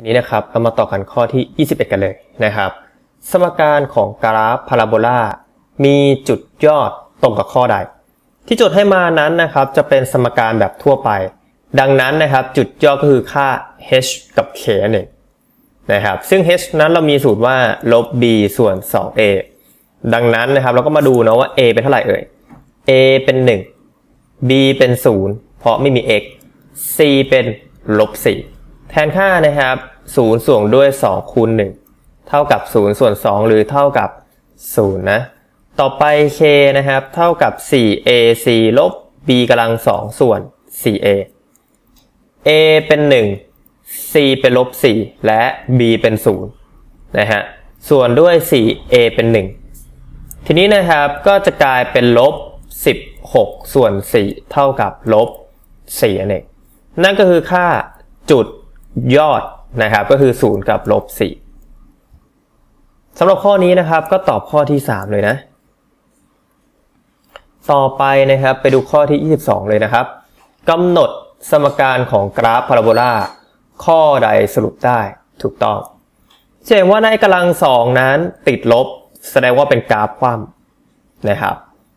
ทีนี้นะครับเรามาต่อกันข้อที่ 21 กันเลยนะครับ สมการของกราฟพาราโบลามีจุดยอดตรงกับข้อใด ที่โจทย์ให้มานั้นนะครับจะเป็นสมการแบบทั่วไป ดังนั้นนะครับจุดยอดก็คือค่า h กับ k นั่นเองนะครับซึ่ง h นั้นเรามีสูตรว่าลบ b ส่วน 2a ดังนั้นนะครับเราก็มาดูนะว่า a เป็นเท่าไหร่เอ่ย a เป็น 1 b เป็น 0 เพราะไม่มี x c เป็นลบ4 แทนค่านะครับ0ส่วนด้วย 2 คูณ 1 เท่ากับ 0 ส่วน 2 หรือเท่ากับ 0 นะ ต่อไป k นะครับ เท่ากับ 4ac ลบ b กำลัง 2 ส่วน 4a a เป็น 1 c เป็นลบ 4 และ b เป็น 0 นะฮะ ส่วนด้วย 4a เป็น 1 ทีนี้นะครับก็จะกลายเป็นลบ 16 ส่วน 4 เท่ากับลบ4นั่นเองนั่นก็คือค่าจุด ยอดนะครับก็คือ 0 กับลบ4สำหรับข้อนี้นะครับก็ตอบข้อที่ 3 เลยนะ ต่อไปนะครับไปดูข้อที่ 22 เลยนะครับกำหนดสมการของกราฟพาราโบลาข้อใดสรุปได้ถูกต้องแสดงว่าในกำลังสองนั้นติดลบ แสดงว่าเป็นกราฟคว่ำนะครับ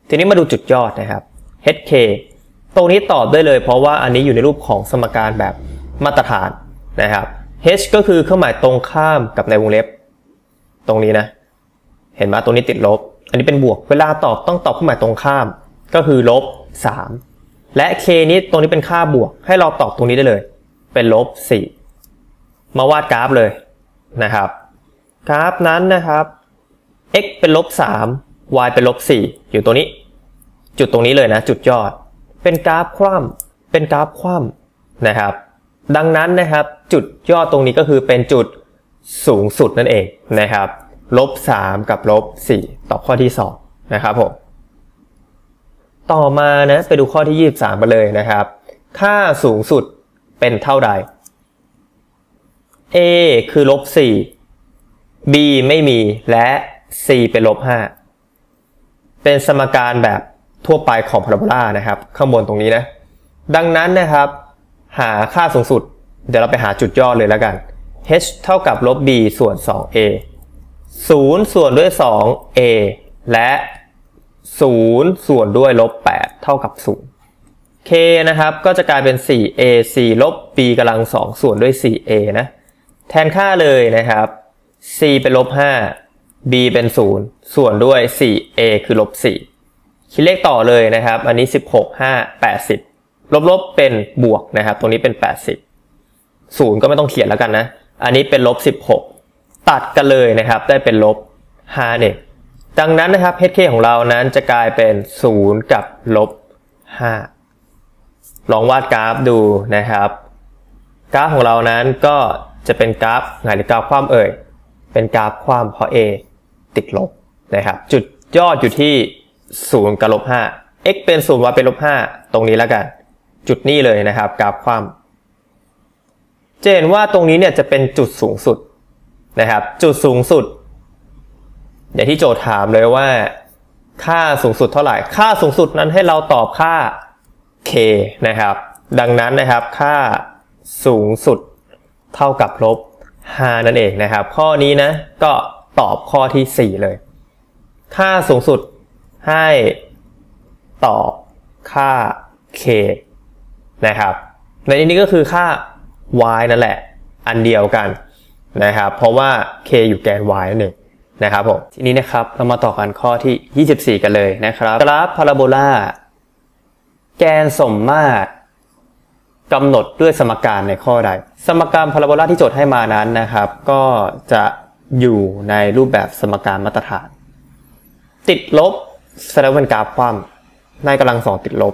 ทีนี้มาดูจุดยอดนะครับ hk ตรงนี้ตอบได้เลยเพราะว่าอันนี้อยู่ในรูปของสมการแบบมาตรฐาน นะครับ h ก็คือเครื่องหมายตรงข้ามกับในวงเล็บ ตรงนี้นะ เห็นไหมตรงนี้ติดลบ อันนี้เป็นบวก เวลาตอบต้องตอบเครื่องหมายตรงข้าม ก็คือลบ 3 และ k นี้ตรงนี้เป็นค่าบวก ให้เราตอบตรงนี้ได้เลย เป็นลบ 4 มาวาดกราฟเลยนะครับ กราฟนั้นนะครับ x เป็นลบ 3 y เป็นลบ 4 อยู่ตัวนี้ จุดตรงนี้เลยนะ จุดยอด เป็นกราฟคว่ำเป็นกราฟคว่ำนะครับ ดังนั้นนะครับจุดยอดตรงนี้ก็คือเป็นจุดสูงสุดนั่นเองนะครับลบ3กับลบ4ต่อข้อที่2นะครับผมต่อมานะไปดูข้อที่ 23มาเลยนะครับ ค่าสูงสุดเป็นเท่าใด a คือลบ4 b ไม่มีและ c เป็นลบ5เป็นสมการแบบทั่วไปของพาราโบลานะครับ ข้างบนตรงนี้นะ ดังนั้นนะครับ หาค่าสูงสุด เดี๋ยวเราไปหาจุดยอดเลยแล้วกัน h เท่ากับลบ b ส่วน 2a 0 ส่วนด้วย 2a และ 0 ส่วนด้วยลบ 8 เท่ากับ 0 k นะครับก็จะกลายเป็น 4ac ลบ b กำลัง 2 ส่วนด้วย 4a นะ แทนค่าเลยนะครับ c เป็นลบ 5 b เป็น 0 ส่วนด้วย 4a คือลบ 4 คิดเลขต่อเลยนะครับ อันนี้ 16 5 80 ลบลบเป็นบวกนะครับ ตรงนี้เป็น 80 0 ก็ไม่ต้องเขียนแล้วกันนะ อันนี้เป็นลบ 16 ตัดกันเลยนะครับ ได้เป็นลบ5เนี่ยดังนั้นนะครับ hk ของเรานั้นจะกลายเป็น 0 กับลบ5ลองวาดกราฟดูนะครับ กราฟของเรานั้นก็จะเป็นกราฟไหนหรือกราฟความเอ่ย เป็นกราฟความเพราะ a ติดลบนะครับ จุดยอดอยู่ที่ 0 กับลบ5 x เป็น 0 y เป็นลบ5ตรงนี้แล้วกัน จุดนี้เลยนะครับกราฟความจะเห็นว่าตรงนี้เนี่ยจะเป็นจุดสูงสุดนะครับ จุดสูงสุด อย่างที่โจทย์ถามเลยว่า ค่าสูงสุดเท่าไหร่ ค่าสูงสุดนั้นให้เราตอบค่า k นะครับ ดังนั้นนะครับค่าสูงสุดเท่ากับลบ5นั่นเองนะครับ ข้อนี้นะก็ตอบข้อที่ 4 เลย ค่าสูงสุดให้ตอบค่า k นะครับในนี้ก็คือค่า y นั่นแหละอันเดียวกันนะครับ เพราะว่า k อยู่แกน y นั่นเองนะครับผมทีนี้นะครับเรามาต่อกันข้อที่ 24 กันเลยนะครับ กราฟพาราโบลาแกนสมมาตรกำหนดด้วยสมการในข้อใด สมการพาราโบลาที่โจทย์ให้มานั้นนะครับ ก็จะอยู่ในรูปแบบสมการมาตรฐาน ติดลบแสดงเป็นกราฟความในกำลังสองติดลบ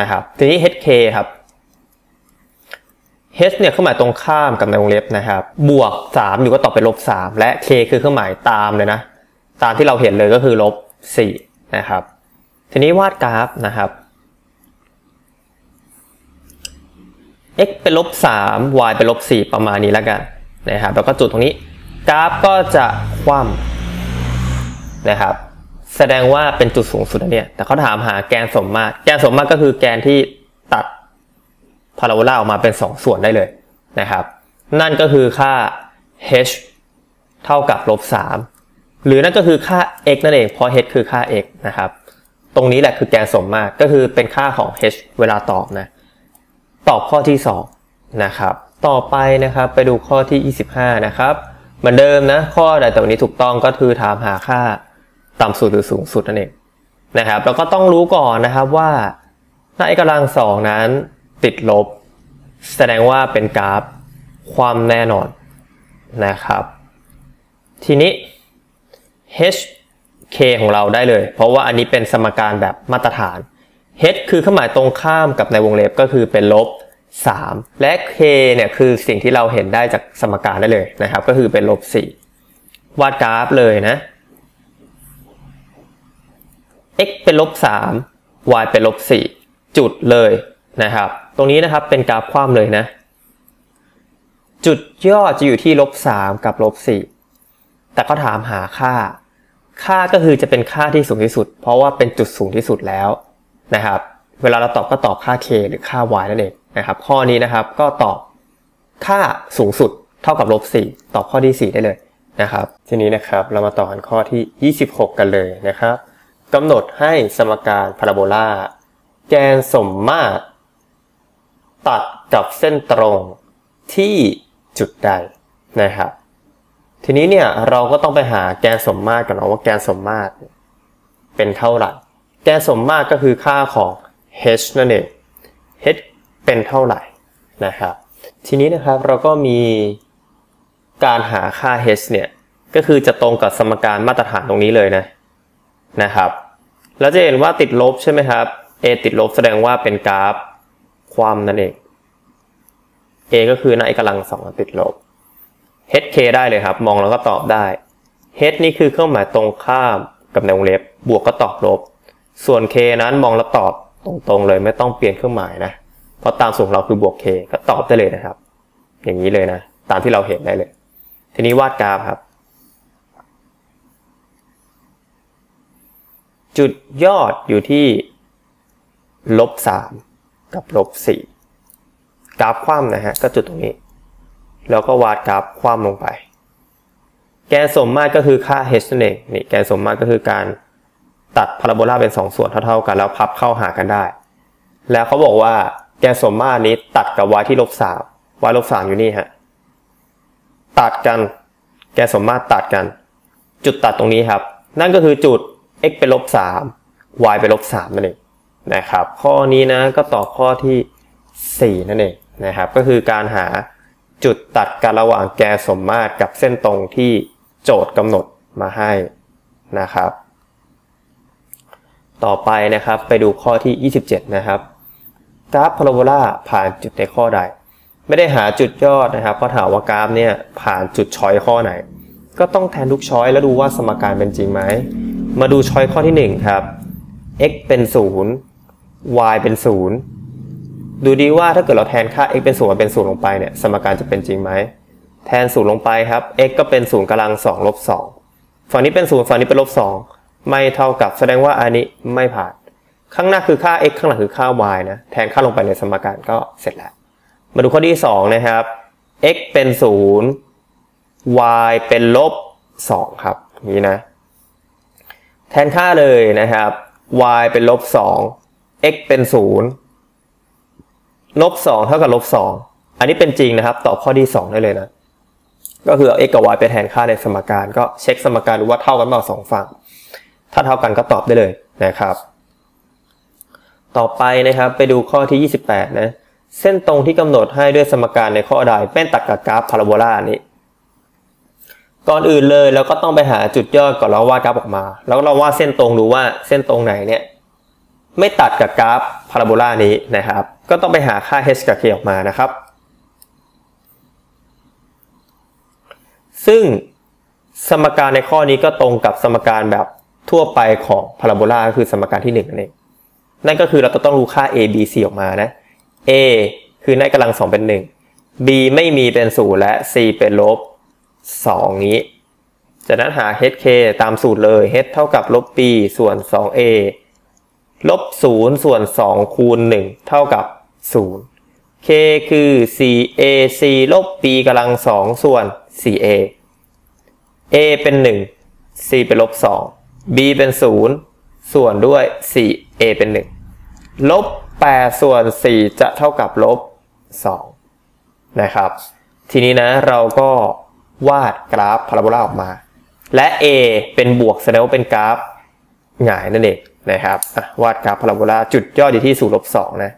นะครับ ทีนี้ hk ครับ h เนี่ยเครื่องหมายตรงข้ามกับในวงเล็บนะครับ บวก 3 อยู่ก็ตอบเป็นลบ 3 และ k คือเครื่องหมายตามเลยนะ ตามที่เราเห็นเลยก็คือลบ 4 นะครับ ทีนี้วาดกราฟนะครับ x เป็นลบ 3 y เป็นลบ 4 ประมาณนี้แล้วกันนะครับ แล้วก็จุดตรงนี้ กราฟก็จะคว่ำนะครับ แสดงว่าเป็นจุดสูงสุดนะเนี่ย แต่เขาถามหาแกนสมมาตร แกนสมมาตรก็คือแกนที่ตัด พาราโบลาออกมาเป็น 2 ส่วนได้เลยนะครับ นั่นก็คือค่า h เท่ากับลบ3หรือนั่นก็คือค่า x นั่นเอง เพราะ h คือค่า x นะครับ ตรงนี้แหละคือแกนสมมาตรก็คือเป็นค่าของ h เวลาตอบนะ ตอบข้อที่ 2 นะครับ ต่อไปนะครับไปดูข้อที่ 25 นะครับ เหมือนเดิมนะ ข้อใดแต่วันนี้ถูกต้องก็คือถามหาค่าต่ำสุดหรือสูงสุดนั่นเองนะครับเราก็ต้องรู้ก่อนนะครับว่าในกำลังสองนั้น ติดลบ แสดงว่าเป็นกราฟความแน่นอนนะครับ ทีนี้ h k ของเราได้เลย เพราะว่าอันนี้เป็นสมการแบบมาตรฐาน h คือเครื่องหมายตรงข้ามกับในวงเล็บก็คือเป็นลบ 3 และ k เนี่ยคือสิ่งที่เราเห็นได้จากสมการได้เลยนะครับ ก็คือเป็นลบ 4 วาดกราฟเลยนะ x เป็นลบ 3 y เป็นลบ 4 จุดเลยนะครับตรงนี้นะครับเป็นกราฟคว่ำเลยนะ จุดยอดจะอยู่ที่ลบ3กับลบ4แต่ก็ถามหาค่า ค่าก็คือจะเป็นค่าที่สูงที่สุด เพราะว่าเป็นจุดสูงที่สุดแล้วนะครับ เวลาเราตอบก็ตอบค่า k หรือค่า y นั่นเองนะครับ ข้อนี้นะครับก็ตอบค่าสูงสุดเท่ากับลบ4ตอบข้อที่ 4 ได้เลยนะครับ ทีนี้นะครับเรามาต่อกันข้อที่ 26 กันเลยนะครับกำหนดให้สมการพาราโบลาแกนสมมาตร ตัดกับเส้นตรงที่จุดใดนะครับ ทีนี้เนี่ยเราก็ต้องไปหาแกนสมมาตรกันนะว่าแกนสมมาตรเป็นเท่าไหร่ แกนสมมาตรก็คือค่าของ h นั่นเอง h เป็นเท่าไหร่นะครับ ทีนี้นะครับเราก็มีการหาค่า h เนี่ยก็คือจะตรงกับสมการมาตรฐานตรงนี้เลยนะนะครับ แล้วจะเห็นว่าติดลบใช่ไหมครับ a ติดลบแสดงว่าเป็นกราฟ ความนั่นเอง a ก็คือหน้าเอกำลังสองติดลบ hk ได้เลยครับ มองแล้วก็ตอบได้ h นี่คือเครื่องหมายตรงข้ามกับในวงเล็บบวกก็ตอบลบ ส่วน k นั้นมองแล้วตอบตรงๆเลยไม่ต้องเปลี่ยนเครื่องหมายนะ เพราะตามสูตรเราคือบวก k ก็ตอบได้เลยนะครับ อย่างนี้เลยนะ ตามที่เราเห็นได้เลย ทีนี้วาดกราฟครับ จุดยอดอยู่ที่ลบสาม กับลบสี่กราฟคว่ำนะฮะก็จุดตรงนี้ แล้วก็วาดกราฟคว่ำลงไป แกนสมมาตรก็คือค่า h นั่นเองนี่แกนสมมาตรก็คือการตัดพาราโบลาเป็นสองส่วนเท่าๆกันแล้วพับเข้าหากันได้ แล้วเขาบอกว่าแกนสมมาตรนี้ตัดกับ y ที่ลบสาม y ลบสามอยู่นี่ฮะตัดกัน แกนสมมาตรตัดกัน จุดตัดตรงนี้ครับ นั่นก็คือจุด x เป็นลบ3 y เป็นลบ3นั่นเอง นะครับ ข้อนี้นะก็ตอบข้อที่ 4 นั่นเองนะครับ ก็คือการหาจุดตัดกันระหว่างแกนสมมาตรกับเส้นตรงที่โจทย์กำหนดมาให้นะครับ ต่อไปนะครับไปดูข้อที่ 27 นะครับกราฟพาราโบลาผ่านจุดในข้อใด ไม่ได้หาจุดยอดนะครับเพราะถามว่ากราฟเนี่ยผ่านจุดช้อยข้อไหน ก็ต้องแทนทุกช้อยแล้วดูว่าสมการเป็นจริงไหมมาดูช้อยข้อที่ 1 ครับ x เป็น 0 y เป็น 0 ดูดีว่าถ้าเกิดเราแทนค่า x เป็น0เป็น0ลงไปเนี่ยสมการจะเป็นจริงไหม แทน0ลงไปครับ x ก็เป็น0กำลัง2ลบ2ฝั่งนี้เป็น0ฝั่งนี้เป็นลบ2ไม่เท่ากับแสดงว่าอันนี้ไม่ผ่าน ข้างหน้าคือค่า x ข้างหลังคือค่า y นะแทนค่าลงไปในสมการก็เสร็จแล้ว มาดูข้อที่ 2 นะครับ x เป็น 0 y เป็นลบ2ครับนี้นะ แทนค่าเลยนะครับ y เป็นลบ2 x เป็น0ลบ2เท่ากับลบ2อันนี้เป็นจริงนะครับ ตอบข้อที่2ได้เลยนะ ก็คือเอา x กับ y ไปแทนค่าในสมการ ก็เช็คสมการดูว่าเท่ากันเปล่าสองฝั่ง ถ้าเท่ากันก็ตอบได้เลยนะครับ ต่อไปนะครับไปดูข้อที่ 28 นะ เส้นตรงที่กำหนดให้ด้วยสมการในข้อใดเป็นตัดกับกราฟพาราโบลานี้ ก่อนอื่นเลยเราก็ต้องไปหาจุดยอดก่อนแล้ววาดกราฟออกมา แล้วเราวาดเส้นตรงดูว่าเส้นตรงไหนเนี่ย ไม่ตัดกับกราฟพาราโบลานี้นะครับ ก็ต้องไปหาค่า h กับ k ออกมานะครับ ซึ่งสมการในข้อนี้ก็ตรงกับสมการแบบทั่วไปของพาราโบลาคือสมการที่1นั่นเองนั่นก็คือเราต้องรู้ค่า a b c ออกมานะ a คือในกำลัง2เป็น 1 b ไม่มีเป็น0และ c เป็นลบ2นี้ จากนั้นหา hk ตามสูตรเลย h เท่ากับลบ b ส่วน 2a ลบ0ส่วน 2 คูณ 1 เท่ากับ 0 k คือ 4ac ลบ b กำลัง 2 ส่วน 4a a เป็น 1 c เป็นลบ 2 b เป็น 0 ส่วนด้วย 4a เป็น 1 ลบ 8 ส่วน 4 จะเท่ากับลบ 2 นะครับ ทีนี้นะเราก็วาดกราฟพาราโบลาออกมา และ a เป็นบวกแสดงว่าเป็นกราฟหงายนั่นเอง นะครับวาดกราฟพาราโบลาจุดยอดอยู่ที่0ลบ2นะ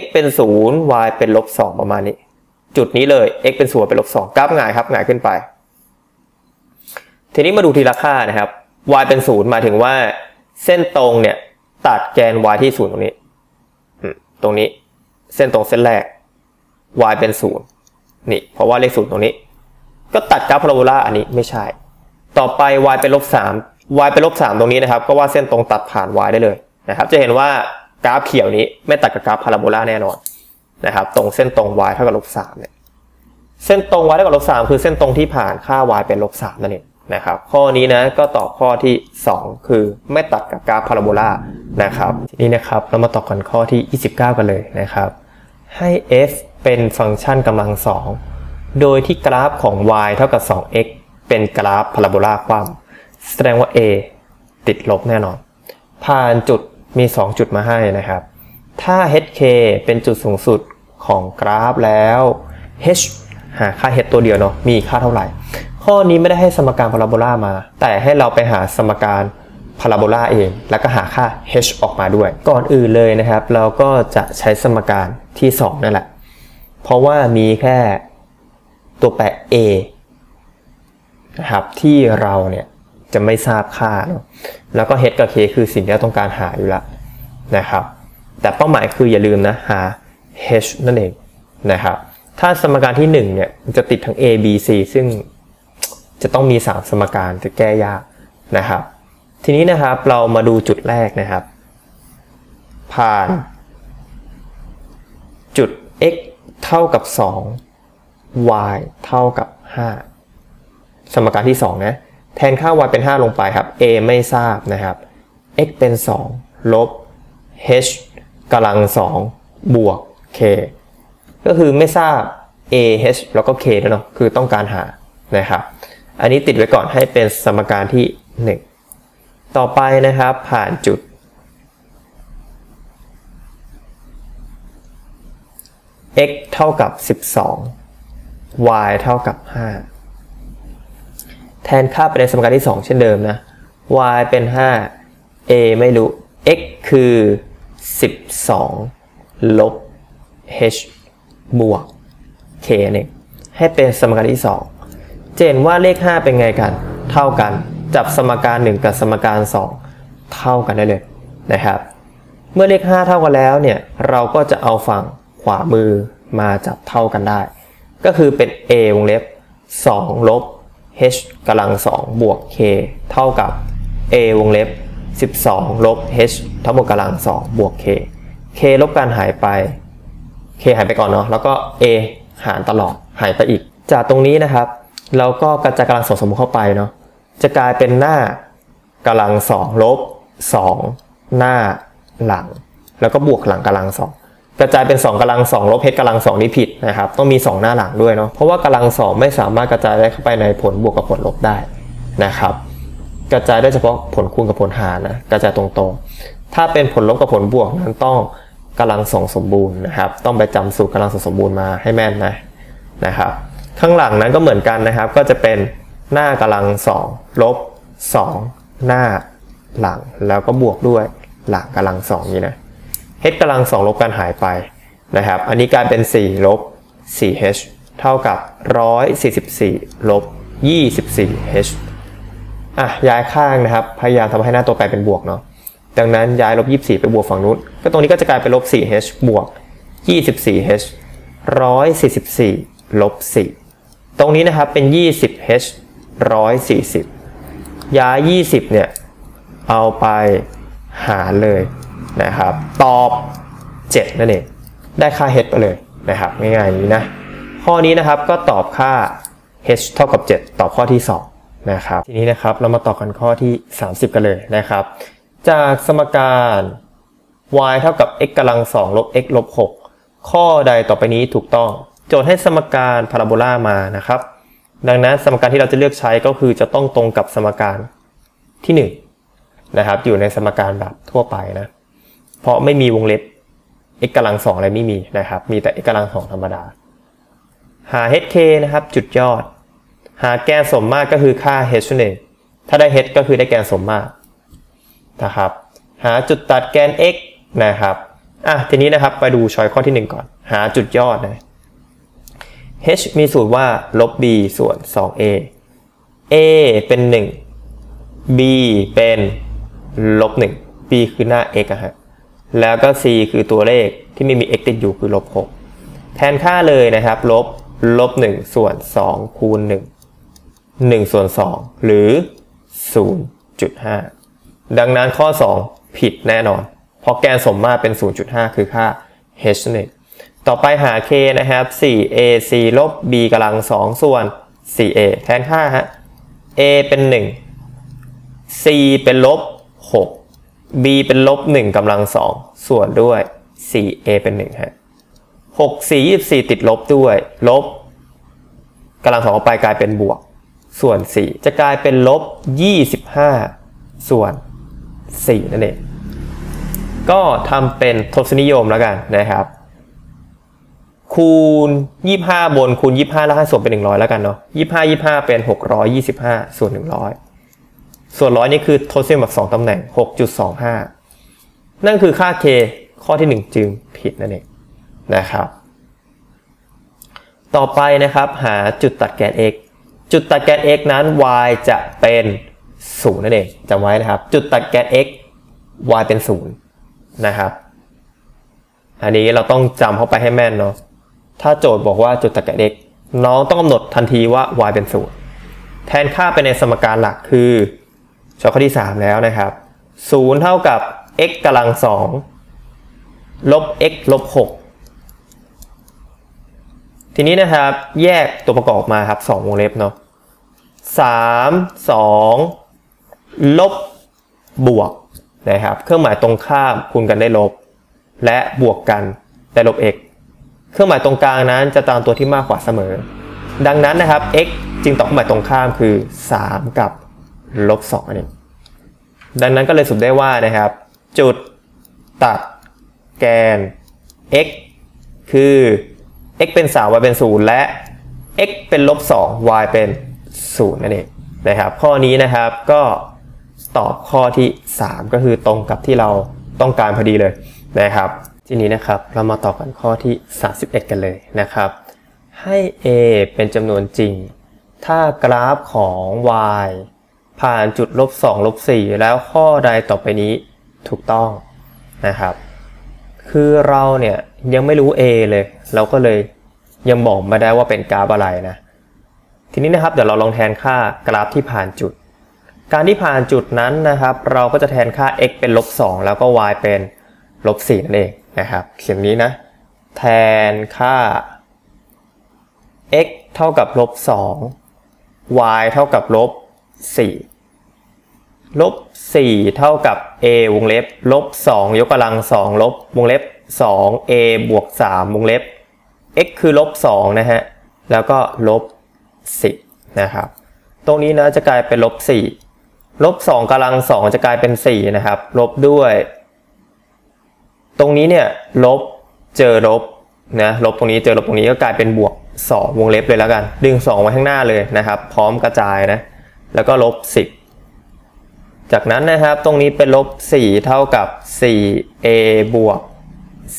x เป็น0 y เป็นลบ2ประมาณนี้ จุดนี้เลย x เป็น0เป็นลบ2กราฟหงายครับหงายขึ้นไป ทีนี้มาดูทีละค่านะครับ y เป็น0หมายถึงว่า เส้นตรงเนี่ยตัดแกน y ที่0ตรงนี้ตรงนี้เส้นตรงเส้นแรก y เป็น0นี่เพราะว่าเลข0ตรงนี้ ก็ตัดกราฟพาราโบลาอันนี้ไม่ใช่ ต่อไป y เป็นลบ3 y เป็นลบ3ตรงนี้นะครับ ก็ว่าเส้นตรงตัดผ่าน y ได้เลยนะครับ จะเห็นว่ากราฟเขียวนี้ไม่ตัดกับกราฟพาราโบลาแน่นอนนะครับ ตรงเส้นตรง y เท่ากับลบ3เนี่ยเส้นตรง y เท่ากับลบ3คือเส้นตรงที่ผ่านค่า y เป็นลบ3นั่นเองนะครับ ข้อนี้นะก็ตอบข้อที่ 2 คือไม่ตัดกับกราฟพาราโบลานะครับทีนี้นะครับเรามาต่อกันข้อที่ 29 กันเลยนะครับ ให้ f เป็นฟังก์ชันกำลัง 2 โดยที่กราฟของ y เท่ากับ 2x เป็นกราฟพาราโบลาความ แสดงว่า a ติดลบแน่นอน ผ่านจุดมี 2 จุดมาให้นะครับ ถ้า hk เป็นจุดสูงสุดของกราฟแล้ว h หาค่า h ตัวเดียวเนาะมีค่าเท่าไหร่ ข้อนี้ไม่ได้ให้สมการพาราโบลามา แต่ให้เราไปหาสมการพาราโบลาเอง แล้วก็หาค่า h ออกมาด้วย ก่อนอื่นเลยนะครับ เราก็จะใช้สมการที่ 2 นั่นแหละ เพราะว่ามีแค่ตัวแปร a นะครับที่เราเนี่ย จะไม่ทราบค่าเนาะแล้วก็ h กับ k คือสิ่งที่เราต้องการหาอยู่แล้วนะครับ แต่เป้าหมายคืออย่าลืมนะหา h นั่นเองนะครับถ้าสมการที่1เนี่ยจะติดทั้ง a b c ซึ่งจะต้องมี 3 สมการจะแก้ยากนะครับ ทีนี้นะครับเรามาดูจุดแรกนะครับ ผ่าน จุด x เท่ากับ 2 y เท่ากับ 5 สมการที่ 2 นะ แทนค่า y เป็น 5 ลงไปครับ a ไม่ทราบนะครับ x เป็น 2 ลบ h กำลัง 2 บวก k ก็คือไม่ทราบ a h แล้วก็ k ด้วยเนาะคือต้องการหานะครับ อันนี้ติดไว้ก่อนให้เป็นสมการที่ 1 ต่อไปนะครับผ่านจุด x เท่ากับ 12 y เท่ากับ 5 แทนค่าไปในสมการที่ 2 เช่นเดิมนะ y เป็น 5 a ไม่รู้ x คือ 12 ลบ h บวก k เนี่ยให้เป็นสมการที่ 2 เจนว่าเลข 5 เป็นไงกัน เท่ากัน จับสมการ 1 กับสมการ 2 เท่ากันได้เลยนะครับ เมื่อเลข 5 เท่ากันแล้วเนี่ย เราก็จะเอาฝั่งขวามือมาจับเท่ากันได้ ก็คือเป็น a วงเล็บ 2 ลบ h กำลัง2บวก k เท่ากับ a วงเล็บ 12 ลบ h ทั้งหมดกำลัง2บวก k k ลบกันหายไป k หายไปก่อนเนาะแล้วก็ a หารตลอดหายไปอีก จากตรงนี้นะครับ เราก็กระจายกำลังสองสมมติเข้าไปเนาะจะกลายเป็นหน้ากำลัง2ลบ 2 หน้าหลัง แล้วก็บวกหลังกำลัง2 กระจายเป็น 2กำลัง2ลบเพชรกำลัง 2 นี่ผิดนะครับต้องมี 2 หน้าหลังด้วยเนาะเพราะว่ากำลัง 2 ไม่สามารถกระจายได้เข้าไปในผลบวกกับผลลบได้นะครับ กระจายได้เฉพาะผลคูณกับผลหารนะกระจายตรงๆ ถ้าเป็นผลลบกับผลบวกนั้นต้องกำลังสองสมบูรณ์นะครับ ต้องไปจำสูตรกำลังสองสมบูรณ์มาให้แม่นนะนะครับ ข้างหลังนั้นก็เหมือนกันนะครับ ก็จะเป็นหน้ากำลังสองลบ 2 หน้าหลังแล้วก็บวกด้วยหลังกำลังสองนี้นะ h กำลัง2ลบกันหายไปนะครับ อันนี้กลายเป็น 4 ลบ 4h เท่ากับ 144 ลบ 24h อะย้ายข้างนะครับ พยายามทำให้หน้าตัวแปรเป็นบวกเนาะ ดังนั้นย้ายลบ 24 ไปบวกฝั่งนู้น ก็ตรงนี้ก็จะกลายเป็นลบ 4h บวก 24h 144 ลบ 4 ตรงนี้นะครับเป็น 20h 140 ย้าย 20 เนี่ย เอาไปหารเลย นะครับ ตอบ 7 นั่นเอง ได้ค่า h ไปเลยนะครับ ง่ายๆอย่างนี้นะ ข้อนี้นะครับก็ตอบค่า h เท่ากับ 7 ตอบข้อที่ 2 นะครับ ทีนี้นะครับเรามาต่อกันข้อที่ 30 กันเลยนะครับ จากสมการ y เท่ากับ x กำลัง2ลบ x ลบ6ข้อใดต่อไปนี้ถูกต้อง โจทย์ให้สมการพาราโบลามานะครับ ดังนั้นสมการที่เราจะเลือกใช้ก็คือจะต้องตรงกับสมการที่ 1 นะครับ อยู่ในสมการแบบทั่วไปนะ เพราะไม่มีวงเล็บ x กำลังสองอะไรไม่มีนะครับ มีแต่ x กำลังสองธรรมดา หา hk นะครับ จุดยอด หาแกนสมมาตรก็คือค่า h นั่นเองถ้าได้ h ก็คือได้แกนสมมาตรนะครับ หาจุดตัดแกน x นะครับอะทีนี้นะครับไปดูช้อยข้อที่ 1 ก่อน หาจุดยอดนะ h มีสูตรว่าลบ b ส่วน 2a a เป็น 1 b เป็นลบ 1 b คือหน้า x อะฮะ แล้วก็ c คือตัวเลขที่ไม่มี x ติดอยู่คือลบ6แทนค่าเลยนะครับลบลบ1ส่วน 2 คูณ 1 1 ส่วน 2 หรือ 0.5 ดังนั้นข้อ 2 ผิดแน่นอน เพราะแกนสมมาตรเป็น 0.5 คือค่า h นต่อไปหา k นะครับ 4ac ลบ b กำลัง 2 ส่วน 4a แทนค่าฮะ a เป็น 1 c เป็นลบ 6 b เป็นลบ1กำลัง2ส่วนด้วย 4a เป็น1ฮะ6 4 24ติดลบด้วย ลบกำลังสองออกไปกลายเป็นบวก ส่วน 4 จะกลายเป็นลบ 25 ส่วน 4 นั่นเอง ก็ทำเป็นทศนิยมแล้วกันนะครับ คูณ 25 บนคูณ 25 แล้วให้ส่วนเป็น 100 แล้วกันเนาะ25 25 เป็น 625 ส่วน 100 ส่วนร้อยนี่คือทศนิยมแบบ 2ตำแหน่ง 6.25 นั่นคือค่า k ข้อที่ 1 จึงผิดนั่นเองนะครับ ต่อไปนะครับหาจุดตัดแกน x จุดตัดแกน x นั้น y จะเป็น 0 นั่นเองจำไว้นะครับ จุดตัดแกน x y เป็น 0 นะครับ อันนี้เราต้องจำเข้าไปให้แม่นเนาะถ้าโจทย์บอกว่าจุดตัดแกน x น้องต้องกำหนดทันทีว่า y เป็น 0 แทนค่าไปในสมการหลักคือ ช้อยข้อที่ 3 แล้วนะครับ0เท่ากับ x กำลัง2ลบ x ลบ6ทีนี้นะครับ แยกตัวประกอบมาครับ2วงเล็บเนาะ3 2 ลบบวกนะครับ เครื่องหมายตรงข้ามคูณกันได้ลบ และบวกกันได้ลบ x เครื่องหมายตรงกลางนั้นจะตามตัวที่มากกว่าเสมอ ดังนั้นนะครับ x จึงตอบเครื่องหมายตรงข้ามคือ 3 กับ ลบ2นั่นเองดังนั้นก็เลยสรุปได้ว่านะครับ จุดตัดแกน x คือ x เป็น 3 y เป็น 0 และ x เป็นลบ2 y เป็น 0 นั่นเองนะครับ ข้อนี้นะครับก็ตอบข้อที่ 3 ก็คือตรงกับที่เราต้องการพอดีเลยนะครับ ทีนี้นะครับเรามาต่อกันข้อที่ 31 กันเลยนะครับ ให้ a เป็นจำนวนจริง ถ้ากราฟของ y ผ่านจุดลบ2ลบ4แล้วข้อใดต่อไปนี้ถูกต้องนะครับ คือเราเนี่ยยังไม่รู้ a เลย เราก็เลยยังบอกไม่ได้ว่าเป็นกราฟอะไรนะ ทีนี้นะครับเดี๋ยวเราลองแทนค่ากราฟที่ผ่านจุด การที่ผ่านจุดนั้นนะครับ เราก็จะแทนค่า x เป็นลบ2แล้วก็ y เป็นลบ4นั่นเองนะครับ เขียนนี้นะ แทนค่า x เท่ากับลบ2 y เท่ากับลบ 4ลบ4เท่ากับ a วงเล็บลบ2ยกกำลัง2ลบวงเล็บ 2a บวก3วงเล็บ x คือลบ2นะฮะ แล้วก็ลบ 10 นะครับ ตรงนี้นะจะกลายเป็นลบ4ลบ2กำลัง 2 จะกลายเป็น 4 นะครับ ลบด้วย ตรงนี้เนี่ยลบเจอลบนะลบตรงนี้เจอลบตรงนี้ก็กลายเป็นบวก 2 วงเล็บเลยแล้วกัน ดึง 2 ไว้ข้างหน้าเลยนะครับ พร้อมกระจายนะ แล้วก็ลบ 10 จากนั้นนะครับตรงนี้เป็นลบ 4 เท่ากับ 4a บวก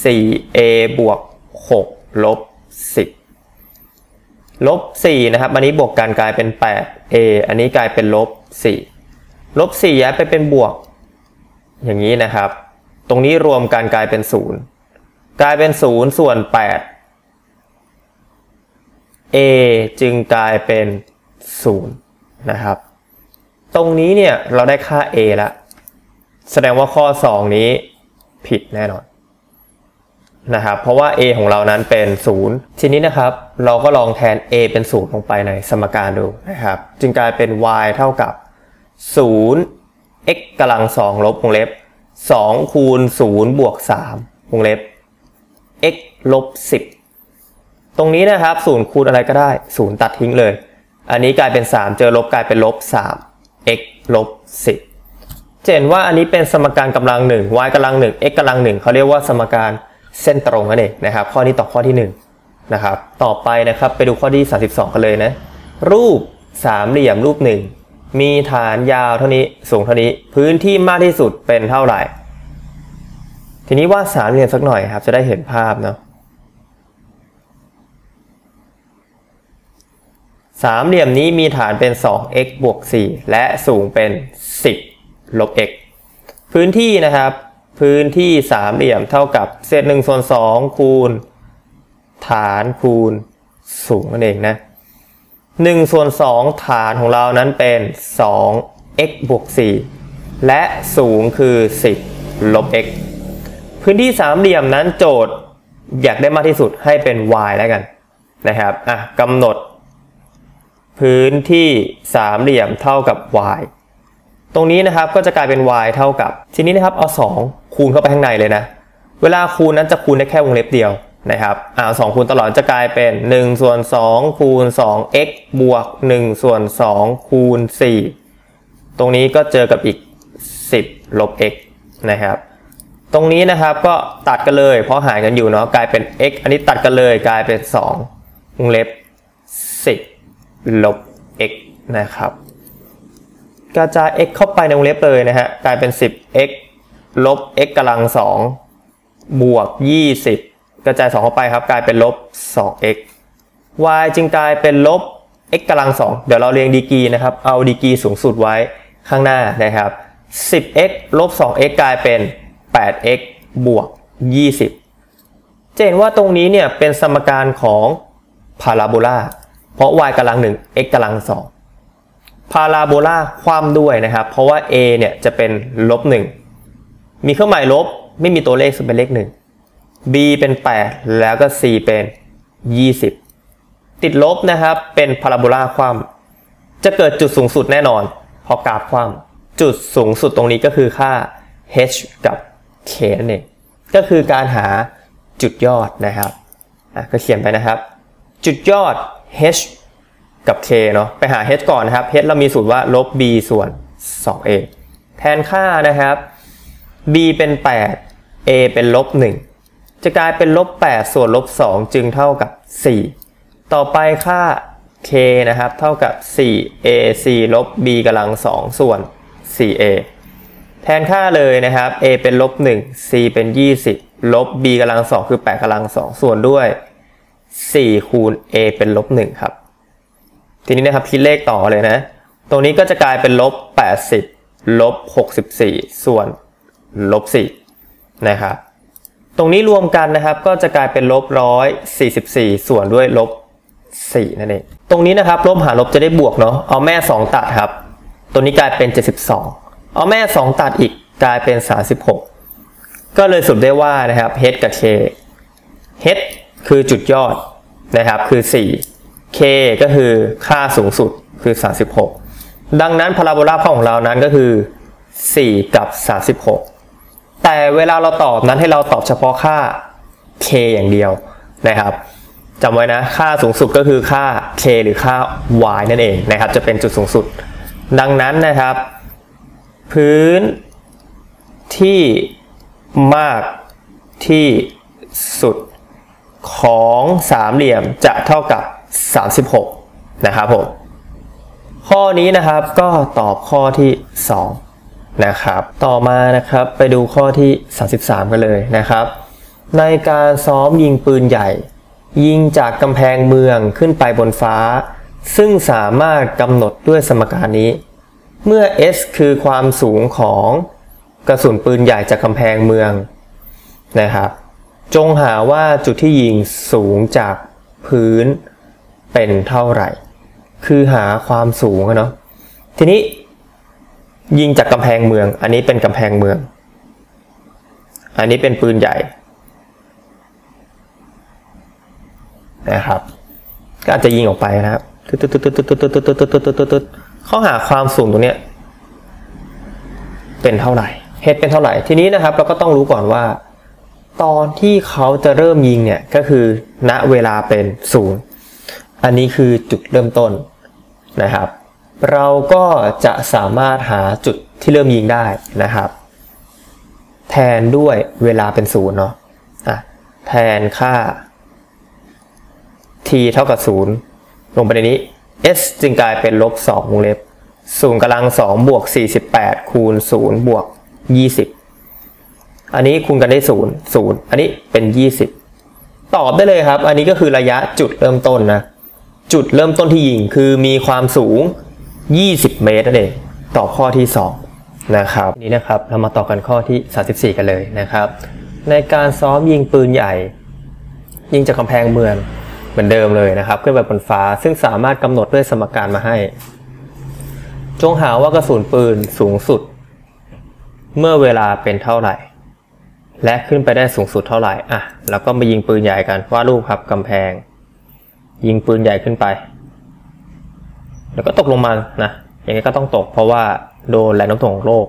4a บวก 6 ลบ 10 ลบ 4 นะครับ อันนี้บวกกันกลายเป็น 8a อันนี้กลายเป็นลบ 4 ลบ 4 ย้ายไปเป็นบวก อย่างนี้นะครับ ตรงนี้รวมกันกลายเป็น 0 กลายเป็น 0 ส่วน 8 a จึงกลายเป็น 0 นะครับ ตรงนี้เนี่ยเราได้ค่า a แล้วแสดงว่าข้อ 2 นี้ผิดแน่นอนนะครับเพราะว่า a ของเรานั้นเป็น 0 ทีนี้นะครับ เราก็ลองแทน a เป็น 0 ลงไปในสมการดูนะครับ จึงกลายเป็น y เท่ากับ 0 x กำลัง 2 ลบวงเล็บ 2 คูณ 0 บวก 3 วงเล็บ x ลบ 10 ตรงนี้นะครับศูนย์คูณอะไรก็ได้ศูนย์ตัดทิ้งเลย อันนี้กลายเป็น 3 เจอลบกลายเป็นลบ3 x ลบ10จะเห็นว่าอันนี้เป็นสมการกำลัง 1 y กำลัง 1 x กำลัง 1เขาเรียกว่าสมการเส้นตรงนั่นเองนะครับ ข้อนี้ตอข้อที่1นะครับต่อไปนะครับไปดูข้อที่ 32 กันเลยนะ รูปสามเหลี่ยมรูปหนึ่งมีฐานยาวเท่านี้สูงเท่านี้พื้นที่มากที่สุดเป็นเท่าไหร่ ทีนี้วาดสามเหลี่ยมสักหน่อยครับจะได้เห็นภาพเนาะ สามเหลี่ยมนี้มีฐานเป็น 2x บวก 4 และสูงเป็น 10 ลบ x พื้นที่นะครับ พื้นที่สามเหลี่ยมเท่ากับเศษ1ส่วน2คูณ ฐานคูณสูงนั่นเองนะ1ส่วน2ฐานของเรานั้นเป็น 2x บวก 4 และสูงคือ 10 ลบ x พื้นที่สามเหลี่ยมนั้นโจทย์อยากได้มากที่สุดให้เป็น y แล้วกันนะครับอะกำหนด พื้นที่สามเหลี่ยมเท่ากับ y ตรงนี้นะครับก็จะกลายเป็น y เท่ากับ ทีนี้นะครับเอา 2 คูณเข้าไปข้างในเลยนะ เวลาคูณนั้นจะคูณได้แค่วงเล็บเดียวนะครับอ่าสองคูณตลอดจะกลายเป็น1ส่วน2คูณ 2x บวก1ส่วน2คูณ 4 ตรงนี้ก็เจอกับอีก 10 ลบ x นะครับ ตรงนี้นะครับก็ตัดกันเลย เพราะหารกันอยู่เนาะกลายเป็น x อันนี้ตัดกันเลยกลายเป็น2วงเล็บ 10 ลบ x นะครับ กระจาย x เข้าไปในวงเล็บเลยนะฮะ กลายเป็น 10x ลบ x กำลัง 2 บวก 20 กระจาย 2 เข้าไปครับ กลายเป็นลบ 2x y จึงกลายเป็นลบ x กำลัง 2 เดี๋ยวเราเรียงดีกรีนะครับ เอาดีกรีสูงสุดไว้ข้างหน้านะครับ 10x ลบ 2x กลายเป็น 8x บวก 20 จะเห็นว่าตรงนี้เนี่ยเป็นสมการของพาราโบลา เพราะ y กำลัง1 x กำลัง2พาราโบลาคว่ำด้วยนะครับ เพราะว่า a เนี่ยจะเป็นลบ1มีเครื่องหมายลบไม่มีตัวเลขซึ่งเป็นเลข 1 b เป็น 8 แล้วก็ c เป็น 20 ติดลบนะครับเป็นพาราโบลาความจะเกิดจุดสูงสุดแน่นอน พอกราฟความจุดสูงสุดตรงนี้ก็คือค่า h กับ k นั่นเองก็คือการหาจุดยอดนะครับก็เขียนไปนะครับ จุดยอด h กับ k เนาะไปหา h ก่อนนะครับ h เรามีสูตรว่าลบ b ส่วน 2a แทนค่านะครับ b เป็น 8 a เป็นลบ 1 จะกลายเป็นลบ 8 ส่วนลบ 2 จึงเท่ากับ 4 ต่อไปค่า k นะครับ เท่ากับ 4ac ลบ b กำลัง 2 ส่วน 4a แทนค่าเลยนะครับ a เป็นลบ 1 c เป็น 20 ลบ b กำลัง 2 คือ 8กำลัง 2 ส่วนด้วย 4 คูณ a เป็นลบ1ครับ ทีนี้นะครับคิดเลขต่อเลยนะ ตรงนี้ก็จะกลายเป็นลบ 80 ลบ 64 ส่วนลบ4นะครับ ตรงนี้รวมกันนะครับก็จะกลายเป็นลบร้อยสี่สิบสี่ส่วนด้วยลบสี่นั่นเอง ตรงนี้นะครับลบหาลบจะได้บวกเนาะ เอาแม่สองตัดครับ ตัวนี้กลายเป็นเจ็ดสิบสองเอาแม่สองตัดอีกกลายเป็นสาสิบหกก็เลยสุดได้ว่านะครับ h กับ k h คือจุดยอดนะครับคือ 4 k ก็คือค่าสูงสุดคือ 36 ดังนั้นพาราโบลาของเรานั้นก็คือ 4 กับ 36 แต่เวลาเราตอบนั้นให้เราตอบเฉพาะค่า k อย่างเดียวนะครับจำไว้นะค่าสูงสุดก็คือค่า k หรือค่า y นั่นเองนะครับ จะเป็นจุดสูงสุด ดังนั้นนะครับ พื้นที่มากที่สุด ของสามเหลี่ยมจะเท่ากับ 36 นะครับผม ข้อนี้นะครับก็ตอบข้อที่ 2 นะครับ ต่อมานะครับไปดูข้อที่ 33 กันเลยนะครับ ในการซ้อมยิงปืนใหญ่ ยิงจากกำแพงเมืองขึ้นไปบนฟ้า ซึ่งสามารถกำหนดด้วยสมการนี้ เมื่อ s คือความสูงของกระสุนปืนใหญ่จากกำแพงเมืองนะครับ จงหาว่าจุดที่ยิงสูงจากพื้นเป็นเท่าไหร่ คือหาความสูงเนาะ ทีนี้ ยิงจากกำแพงเมือง อันนี้เป็นกำแพงเมือง อันนี้เป็นปืนใหญ่นะครับ ก็อาจจะยิงออกไปนะครับเขาหาความสูงตรงนี้เป็นเท่าไหร่เฮดเป็นเท่าไหร่ ทีนี้นะครับ เราก็ต้องรู้ก่อนว่า ตอนที่เขาจะเริ่มยิงเนี่ยก็คือณเวลาเป็นศูนย์อันนี้คือจุดเริ่มต้นนะครับ เราก็จะสามารถหาจุดที่เริ่มยิงได้นะครับ แทนด้วยเวลาเป็นศูนย์เนาะะแทนค่า t เท่ากับศูนย์ลงไปในนี้ s จึงกลายเป็นลบ2วงเล็บศูนย์กำลัง2บวก48คูณ0บวก20 อันนี้คูณกันได้0 0อันนี้เป็น20ตอบได้เลยครับ อันนี้ก็คือระยะจุดเริ่มต้นนะ จุดเริ่มต้นที่ยิงคือมีความสูง 20 เมตรนั่นเองตอบข้อที่ 2 นะครับนี้นะครับเรามาต่อกันข้อที่ 34 กันเลยนะครับ ในการซ้อมยิงปืนใหญ่ ยิงจากกำแพงเมืองเหมือนเดิมเลยนะครับ ขึ้นไปบนฟ้าซึ่งสามารถกำหนดด้วยสมการมาให้ จงหาว่ากระสุนปืนสูงสุด เมื่อเวลาเป็นเท่าไหร่ และขึ้นไปได้สูงสุดเท่าไหร่ อะ แล้วก็มายิงปืนใหญ่กันว่าลูกครับกำแพง ยิงปืนใหญ่ขึ้นไป แล้วก็ตกลงมานะ อย่างนี้ก็ต้องตกเพราะว่าโดนแรงโน้มถ่วงของโลก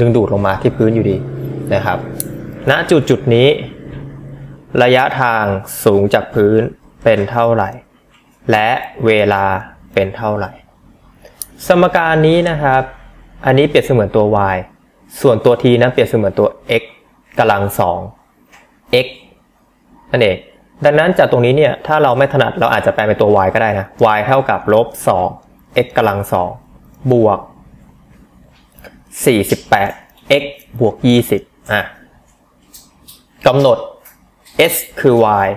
ดึงดูดลงมาที่พื้นอยู่ดีนะครับ ณ จุดจุดนี้ ระยะทางสูงจากพื้นเป็นเท่าไหร่ และเวลาเป็นเท่าไหร่ สมการนี้นะครับ อันนี้เปรียบเสมือนตัว y ส่วนตัว t นะเปรียบเสมือนตัว x กำลัง 2 x นั่นเอง ดังนั้นจากตรงนี้เนี่ยถ้าเราไม่ถนัดเราอาจจะแปลเป็นตัว y ก็ได้นะ y เท่ากับลบ 2 x กำลัง 2 บวก 48 x บวก 20อะกำหนด s คือ y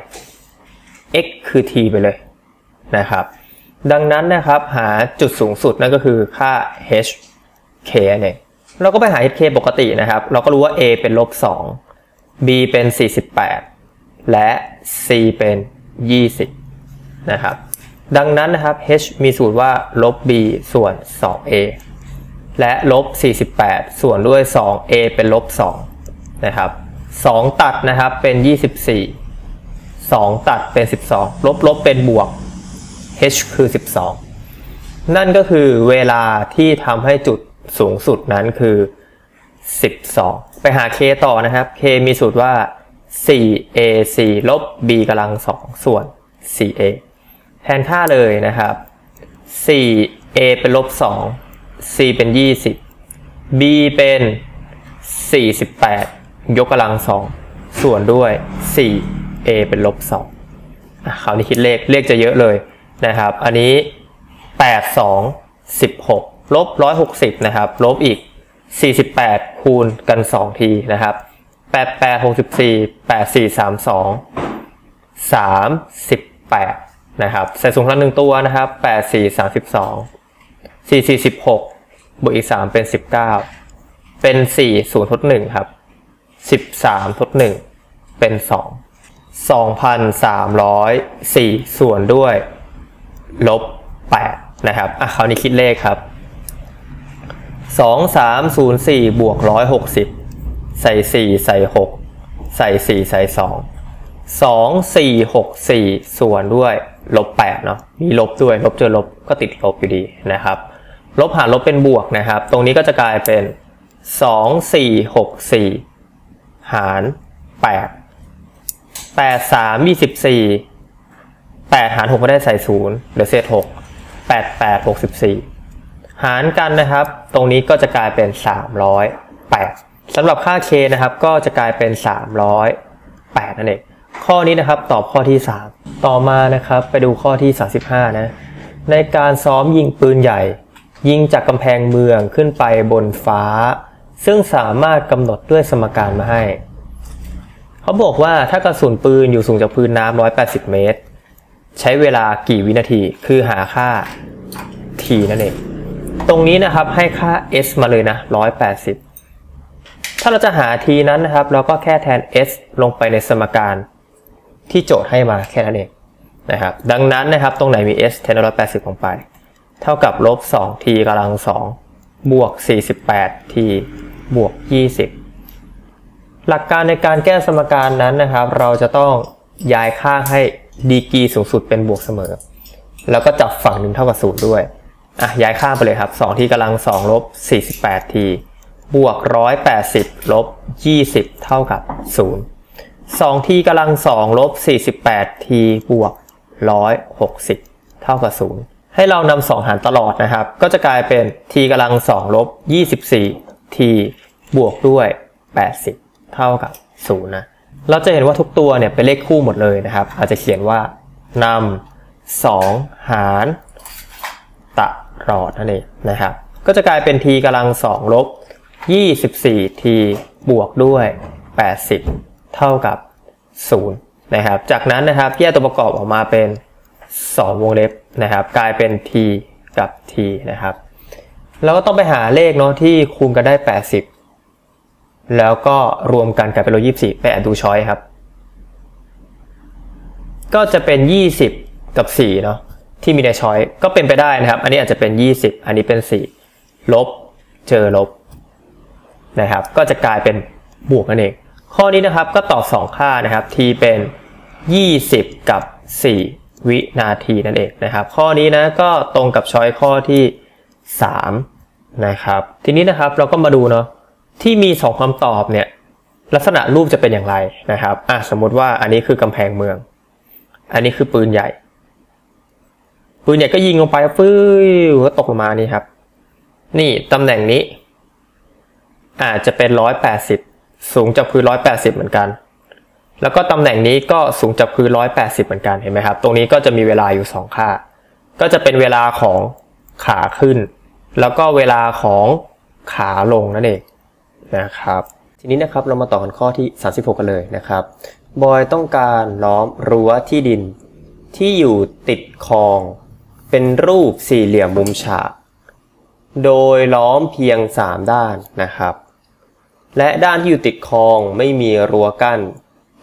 x คือ t ไปเลยนะครับ ดังนั้นนะครับหาจุดสูงสุดนั่นก็คือค่า h k เอง เราก็ไปหา h k ปกตินะครับ เราก็รู้ว่า a เป็นลบ 2 b เป็น 48 และ c เป็น 20 นะครับ ดังนั้นนะครับ h มีสูตรว่าลบ b ส่วน 2a และลบ 48 ส่วนด้วย 2a เป็นลบ 2 นะครับ 2 ตัดนะครับเป็น 24 2 ตัดเป็น 12 ลบลบเป็นบวก h คือ 12 นั่นก็คือเวลาที่ทำให้จุด สูงสุดนั้นคือ 12 ไปหา k ต่อนะครับ k มีสูตรว่า 4ac ลบ b กำลัง 2 ส่วน 4a แทนค่าเลยนะครับ 4a เป็นลบ 2 c เป็น 20 b เป็น 48 ยกกำลัง 2 ส่วนด้วย 4a เป็นลบ 2คราวนี้คิดเลข เลขจะเยอะเลยนะครับ อันนี้ 8 2 16 ลบ160นะครับ ลบอีก48คูณกัน2ทีนะครับ8 8 64 8 4 32 38นะครับใส่สูงละหนึ่งตัวนะครับ8 4 32 4 4 16บวกอีก3เป็น19เป็น4 0ทด1ครับ13ทด1เป็น2 2,304ส่วนด้วย ลบ8นะครับอะคราวนี้คิดเลขครับ 2 3 0 4บวก160ใส่4ใส่6ใส่4ใส่2 2 4 6 4ส่วนด้วยลบ8เนาะมีลบด้วยลบเจอลบก็ติดลบอยู่ดีนะครับ ลบหารลบเป็นบวกนะครับ ตรงนี้ก็จะกลายเป็น2 4 6 4หาร8 8 3 24 8หาร6ไม่ได้ใส่0เหลือเศษ6 8 8 64ห หารกันนะครับ ตรงนี้ก็จะกลายเป็น 308สำหรับค่า k นะครับ ก็จะกลายเป็น 308นั่นเองข้อนี้นะครับตอบข้อที่ 3 ต่อมานะครับ ไปดูข้อที่ 35 นะ ในการซ้อมยิงปืนใหญ่ ยิงจากกำแพงเมืองขึ้นไปบนฟ้า ซึ่งสามารถกำหนดด้วยสมการมาให้ เขาบอกว่าถ้ากระสุนปืนอยู่สูงจากพื้นน้ำ180 เมตร ใช้เวลากี่วินาที คือหาค่า t นั่นเอง ตรงนี้นะครับให้ค่า s มาเลยนะ180 ถ้าเราจะหา t นั้นนะครับ เราก็แค่แทน s ลงไปในสมการที่โจทย์ให้มาแค่นั้นเองนะครับ ดังนั้นนะครับตรงไหนมี s แทน180 ลงไป เท่ากับลบ 2t กำลัง 2 บวก 48t บวก 20 หลักการในการแก้สมการนั้นนะครับ เราจะต้องย้ายค่าให้ดีกีสูงสุดเป็นบวกเสมอ แล้วก็จับฝั่งหนึ่งเท่ากับศูนย์ด้วย อะย้ายข้ามไปเลยครับ 2 ที่กำลัง2ลบ48 ที บวก 180 ลบ 20 เท่ากับ 0 2t กำลัง2ลบ 48t บวก 160 เท่ากับ 0 ให้เรานำ2หารตลอดนะครับ ก็จะกลายเป็น t กำลัง2ลบ 24t บวกด้วย 80 เท่ากับ 0 นะ เราจะเห็นว่าทุกตัวเนี่ยเป็นเลขคู่หมดเลยนะครับ อาจจะเขียนว่านำ2หารตะ ลอดนั่นเองนะครับ ก็จะกลายเป็น t กำลัง2ลบ 24t บวกด้วย 80 เท่ากับ 0 นะครับ จากนั้นนะครับแยกตัวประกอบออกมาเป็น 2 วงเล็บนะครับ กลายเป็น t กับ t นะครับแล้วก็ต้องไปหาเลขเนาะที่คูณกันได้ 80 แล้วก็รวมกันกลายเป็นลบ24 ไปอ่านดูช้อยครับ ก็จะเป็น 20 กับ 4 เนาะ ที่มีในช้อยก็เป็นไปได้นะครับ อันนี้อาจจะเป็น 20 อันนี้เป็น 4 ลบเจอลบนะครับ ก็จะกลายเป็นบวกนั่นเอง ข้อนี้นะครับก็ตอบ 2 ค่านะครับ t เป็น 20 กับ 4 วินาทีนั่นเองนะครับ ข้อนี้นะก็ตรงกับช้อยข้อที่ 3 นะครับ ทีนี้นะครับเราก็มาดูเนาะที่มี 2คำตอบเนี่ยลักษณะรูปจะเป็นอย่างไรนะครับอะสมมุติว่าอันนี้คือกำแพงเมือง อันนี้คือปืนใหญ่ ปืนใหญ่ก็ยิงลงไปฟื้นก็ตกลงมานี่ครับ นี่ตำแหน่งนี้ อาจจะเป็น180สูงจากพื้น180เหมือนกัน แล้วก็ตำแหน่งนี้ก็สูงจากพื้น180เหมือนกันเห็นไหมครับ ตรงนี้ก็จะมีเวลาอยู่2ค่า ก็จะเป็นเวลาของขาขึ้น แล้วก็เวลาของขาลงนั่นเองนะครับ ทีนี้นะครับเรามาต่อกันข้อที่ 36 กันเลยนะครับ บอยต้องการล้อมรั้วที่ดินที่อยู่ติดคลอง เป็นรูปสี่เหลี่ยมมุมฉาก โดยล้อมเพียง 3 ด้านนะครับ และด้านที่อยู่ติดคลองไม่มีรั้วกั้น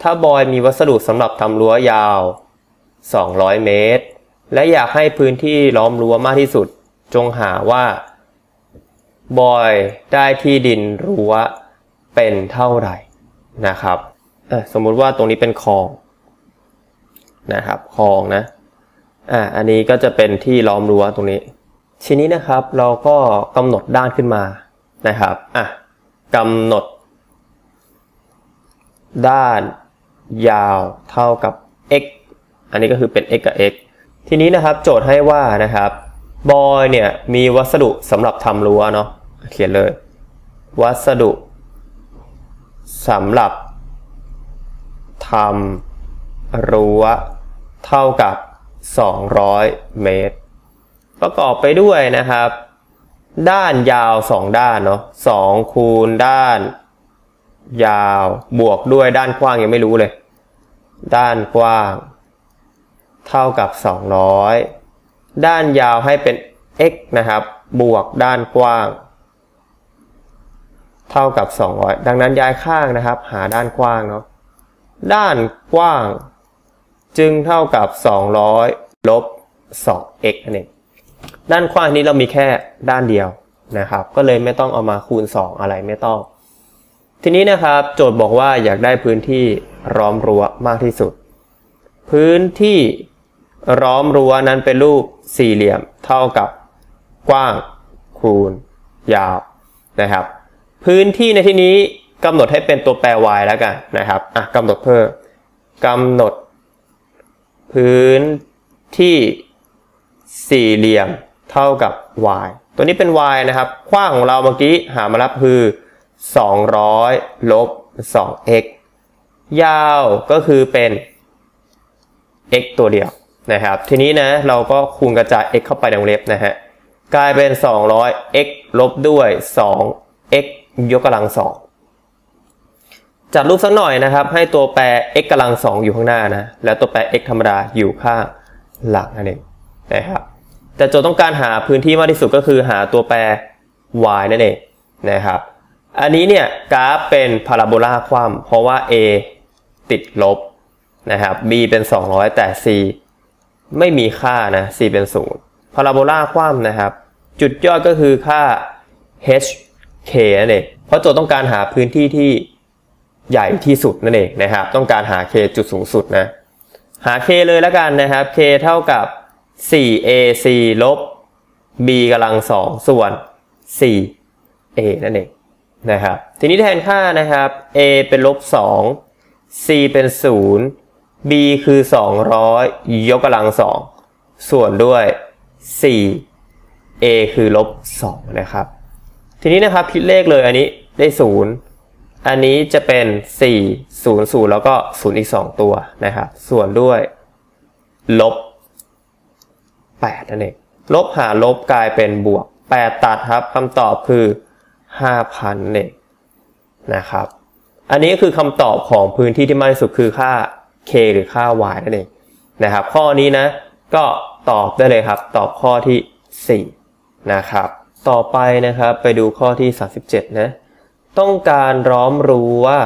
ถ้าบอยมีวัสดุสำหรับทำรั้วยาว 200 เมตร และอยากให้พื้นที่ล้อมรั้วมากที่สุด จงหาว่า บอยได้ที่ดินรั้วเป็นเท่าไหร่นะครับสมมุติว่าตรงนี้เป็นคลองนะครับคลองนะ อ่า อันนี้ก็จะเป็นที่ล้อมรั้วตรงนี้ ทีนี้นะครับเราก็กำหนดด้านขึ้นมานะครับอะกำหนด ด้านยาวเท่ากับ x อันนี้ก็คือเป็น x กับ x ทีนี้นะครับโจทย์ให้ว่านะครับบอยเนี่ยมีวัสดุสำหรับทำรั้วเนาะเขียนเลย วัสดุสำหรับทำรั้วเท่ากับ 200 เมตร ประกอบไปด้วยนะครับ ด้านยาว 2 ด้านเนาะ2คูณด้าน ยาวบวกด้วยด้านกว้างยังไม่รู้เลย ด้านกว้าง เท่ากับ 200 ด้านยาวให้เป็น x นะครับ บวกด้านกว้าง เท่ากับ 200 ดังนั้นย้ายข้างนะครับ หาด้านกว้างเนาะด้านกว้าง จึงเท่ากับ 200 ลบ 2x นั่นเองด้านกว้างนี้เรามีแค่ด้านเดียวนะครับ ก็เลยไม่ต้องเอามาคูณ 2 อะไรไม่ต้อง ทีนี้นะครับโจทย์บอกว่าอยากได้พื้นที่ล้อมรั้วมากที่สุด พื้นที่ล้อมรั้วนั้นเป็นรูปสี่เหลี่ยมเท่ากับกว้างคูณ ยาวนะครับ พื้นที่ในที่นี้กำหนดให้เป็นตัวแปร y แล้วกันนะครับอะกำหนดเพิ่มกำหนด พื้นที่สี่เหลี่ยมเท่ากับ y ตัวนี้เป็น y นะครับกว้างของเราเมื่อกี้หามาแล้วคือ 200ลบ 2x ยาวก็คือเป็น x ตัวเดียวนะครับ ทีนี้นะเราก็คูณกระจาย x เข้าไปในวงเล็บนะฮะกลายเป็น 200 x ลบด้วย 2x ยกกำลัง2 จัดรูปสักหน่อยนะครับ ให้ตัวแปร x กำลัง2อยู่ข้างหน้านะ แล้วตัวแปร x ธรรมดาอยู่ข้างหลังนั่นเองนะครับแต่โจทย์ต้องการหาพื้นที่มากที่สุดก็คือหาตัวแปร y นั่นเองนะครับ อันนี้เนี่ยกราฟเป็นพาราโบลาคว่ำเพราะว่า a ติดลบนะครับ b เป็น 200 แต่ c ไม่มีค่านะ c เป็น 0 พาราโบลาคว่ำนะครับ จุดยอดก็คือค่า h k นั่นเองเพราะโจทย์ต้องการหาพื้นที่ที่ ใหญ่ที่สุดนั่นเองนะครับ ต้องการหา k จุดสูงสุดนะ หา k เลยแล้วกันนะครับ k เท่ากับ 4ac ลบ b กำลัง2ส่วน 4a นั่นเองนะครับ ทีนี้แทนค่านะครับ a เป็นลบ 2 c เป็น 0 b คือ 200 ยกกำลัง2ส่วนด้วย 4 a คือลบ 2 นะครับ ทีนี้นะครับคิดเลขเลยอันนี้ได้ 0 อันนี้จะเป็น 4 0 0 แล้วก็ 0 อีก 2 ตัวนะครับ ส่วนด้วย ลบ 8 นั่นเอง ลบหารลบกลายเป็นบวก 8 ตัดครับคำตอบคือ 5,000เองนะครับ อันนี้คือคำตอบของพื้นที่ที่มากที่สุดคือค่า k หรือค่า y นั่นเองนะครับ ข้อนี้นะ ก็ตอบได้เลยครับ ตอบข้อที่ 4 นะครับ ต่อไปนะครับ ไปดูข้อที่ 37 นะ ต้องการร้อมรั้ว่า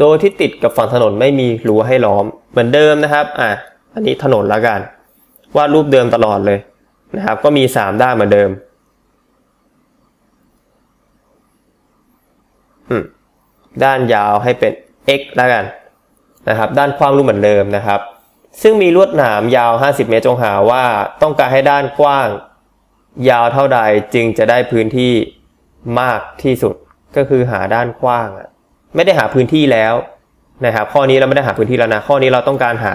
โดยที่ติดกับฝั่งถนนไม่มีรั้วให้ล้อมเหมือนเดิมนะครับอะอันนี้ถนนละกันวาดรูปเดิมตลอดเลยนะครับ ก็มี 3 ด้านเหมือนเดิมด้านยาวให้เป็น x แล้วกันนะครับ ด้านกว้างรูปเหมือนเดิมนะครับ ซึ่งมีลวดหนามยาว 50 เมตรจงหาว่าต้องการให้ด้านกว้าง ยาวเท่าใดจึงจะได้พื้นที่ มากที่สุดก็คือหาด้านกว้างไม่ได้หาพื้นที่แล้วนะครับ ข้อนี้เราไม่ได้หาพื้นที่แล้วนะข้อนี้เราต้องการหา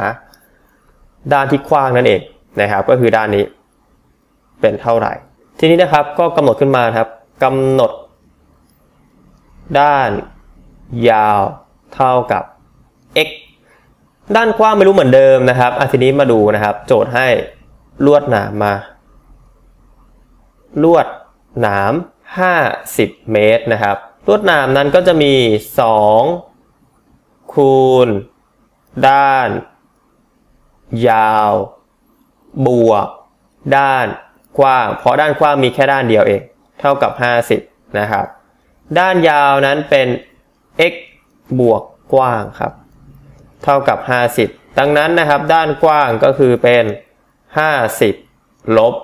ด้านที่กว้างนั่นเองนะครับ ก็คือด้านนี้เป็นเท่าไหร่ ทีนี้นะครับก็กำหนดขึ้นมาครับกำหนด ด้านยาวเท่ากับ x ด้านกว้างไม่รู้เหมือนเดิมนะครับอทีนี้มาดูนะครับ โจทย์ให้ลวดหนามมา ลวดหนาม 50 เมตรนะครับ ลวดหนามนั้นก็จะมี 2 คูณ ด้าน ยาว บวก ด้านกว้าง เพราะด้านกว้างมีแค่ด้านเดียวเอง เท่ากับ 50 นะครับ ด้านยาวนั้นเป็น x บวกกว้างครับ เท่ากับ 50 ดังนั้นนะครับ ด้านกว้างก็คือเป็น 50 ลบ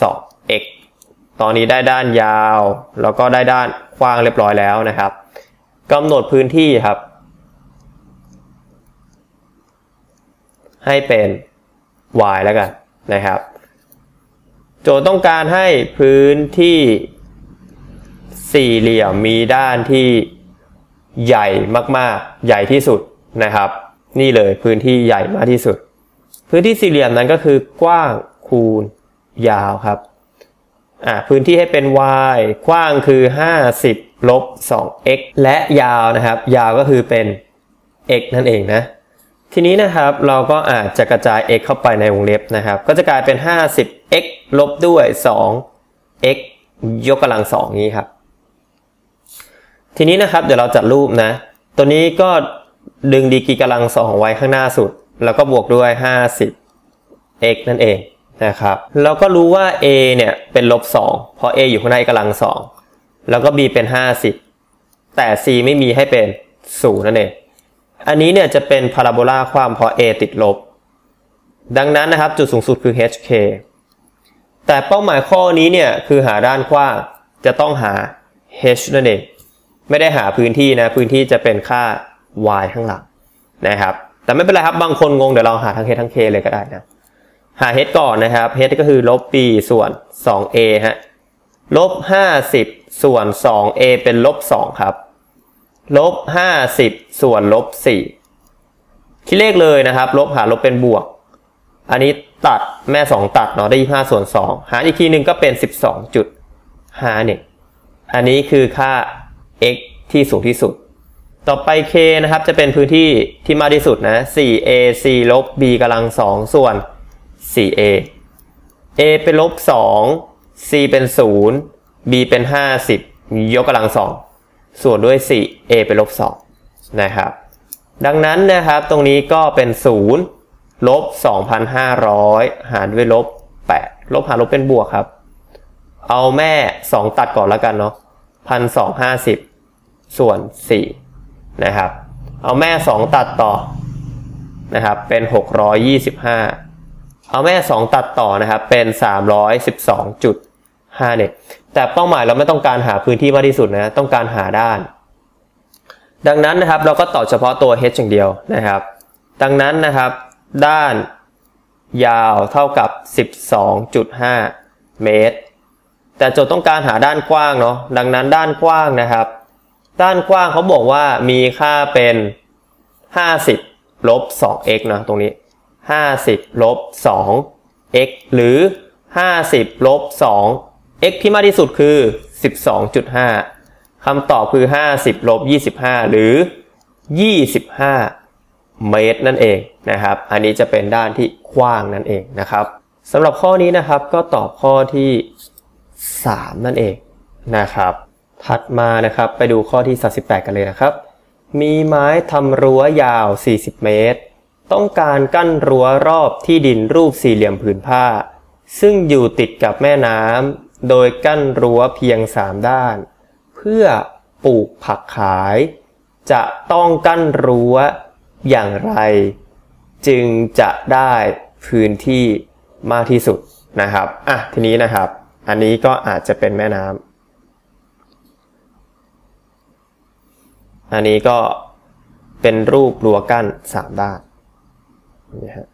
2x ตอนนี้ได้ด้านยาว แล้วก็ได้ด้านกว้างเรียบร้อยแล้วนะครับกำหนดพื้นที่ครับ ให้เป็น y แล้วกันนะครับ โจทย์ต้องการให้พื้นที่สี่เหลี่ยมมีด้านที่ใหญ่มากๆ ใหญ่ที่สุดนะครับ นี่เลยพื้นที่ใหญ่มากที่สุด พื้นที่สี่เหลี่ยมนั้นก็คือกว้างคูณยาวครับ อ่าพื้นที่ให้เป็น y กว้างคือ 50ลบ 2x และยาวนะครับ ยาวก็คือเป็น x นั่นเองนะ ทีนี้นะครับเราก็อาจจะกระจาย x เข้าไปในวงเล็บนะครับ ก็จะกลายเป็น 50x ลบด้วย 2x ยกกำลัง2นี้ครับ ทีนี้นะครับเดี๋ยวเราจัดรูปนะ ตัวนี้ก็ดึงดีกีกำลังสองไว้ข้างหน้าสุด แล้วก็บวกด้วย 50 x นั่นเอง นะครับเราก็รู้ว่า a เนี่ยเป็นลบ2เพราะ a อยู่ข้างในกำลัง2แล้วก็ b เป็น 50 แต่ c ไม่มีให้เป็น0นั่นเองอันนี้เนี่ยจะเป็นพาราโบลาความเพราะ a ติดลบ ดังนั้นนะครับจุดสูงสุดคือ hk แต่เป้าหมายข้อนี้เนี่ยคือหาด้านกว้างจะต้องหา h นั่นเองไม่ได้หาพื้นที่นะพื้นที่จะเป็นค่า y ข้างหลังนะครับ แต่ไม่เป็นไรครับบางคนงงเดี๋ยวเราหาทั้ง h ทั้ง k เลยก็ได้นะ หา h ก่อนนะครับ h ก็คือลบ b ส่วน 2a ฮะลบ 50 ส่วน 2a เป็นลบ 2 ครับ ลบ 50 ส่วนลบ 4 คิดเลขเลยนะครับ ลบหาลบเป็นบวก อันนี้ตัดแม่ 2 ตัดเนาะได้ 25 ส่วน 2 หารอีกทีหนึ่งก็เป็น 12.5เนี่ยอันนี้คือค่า x ที่สูงที่สุด ต่อไป k นะครับ จะเป็นพื้นที่ที่มากที่สุดนะ 4a c ลบ b กำลัง 2 ส่วน 4a a เป็นลบ 2 c เป็น 0 b เป็น 50 ยกกำลัง 2 ส่วนด้วย 4a เป็นลบ 2 นะครับ ดังนั้นนะครับตรงนี้ก็เป็น 0 ลบ 2,500 หารด้วยลบ 8 ลบหารลบเป็นบวกครับ เอาแม่ 2 ตัดก่อนแล้วกันเนาะ1,250 ส่วน 4 นะครับ เอาแม่ 2 ตัดต่อนะครับเป็น 625 เอาแม่ 2 ตัดต่อนะครับ เป็น 312.5เนี่ยแต่เป้าหมายเราไม่ต้องการหาพื้นที่มากที่สุดนะ ต้องการหาด้าน ดังนั้นนะครับเราก็ต่อเฉพาะตัว h อย่างเดียวนะครับ ดังนั้นนะครับ ด้านยาวเท่ากับ 12.5 เมตร แต่โจทย์ต้องการหาด้านกว้างเนาะ ดังนั้นด้านกว้างนะครับ ด้านกว้างเขาบอกว่ามีค่าเป็น 50 ลบ 2x นะตรงนี้ 50ลบ 2x หรือ 50ลบ 2x ที่มากที่สุดคือ 12.5คำตอบคือ 50ลบ25 หรือ 25 เมตรนั่นเองนะครับ อันนี้จะเป็นด้านที่กว้างนั่นเองนะครับสำหรับข้อนี้นะครับก็ตอบข้อที่ 3 นั่นเองนะครับ ถัดมานะครับไปดูข้อที่ 38 กันเลยนะครับ มีไม้ทำรั้วยาว 40 เมตร ต้องการกั้นรั้วรอบที่ดินรูปสี่เหลี่ยมผืนผ้า ซึ่งอยู่ติดกับแม่น้ำโดยกั้นรั้วเพียง3ด้าน เพื่อปลูกผักขาย จะต้องกั้นรั้วอย่างไร จึงจะได้พื้นที่มากที่สุดนะครับ อะ ทีนี้นะครับ อันนี้ก็อาจจะเป็นแม่น้ำ อันนี้ก็เป็นรูปรั้วกั้นสามด้าน นี่ฮะ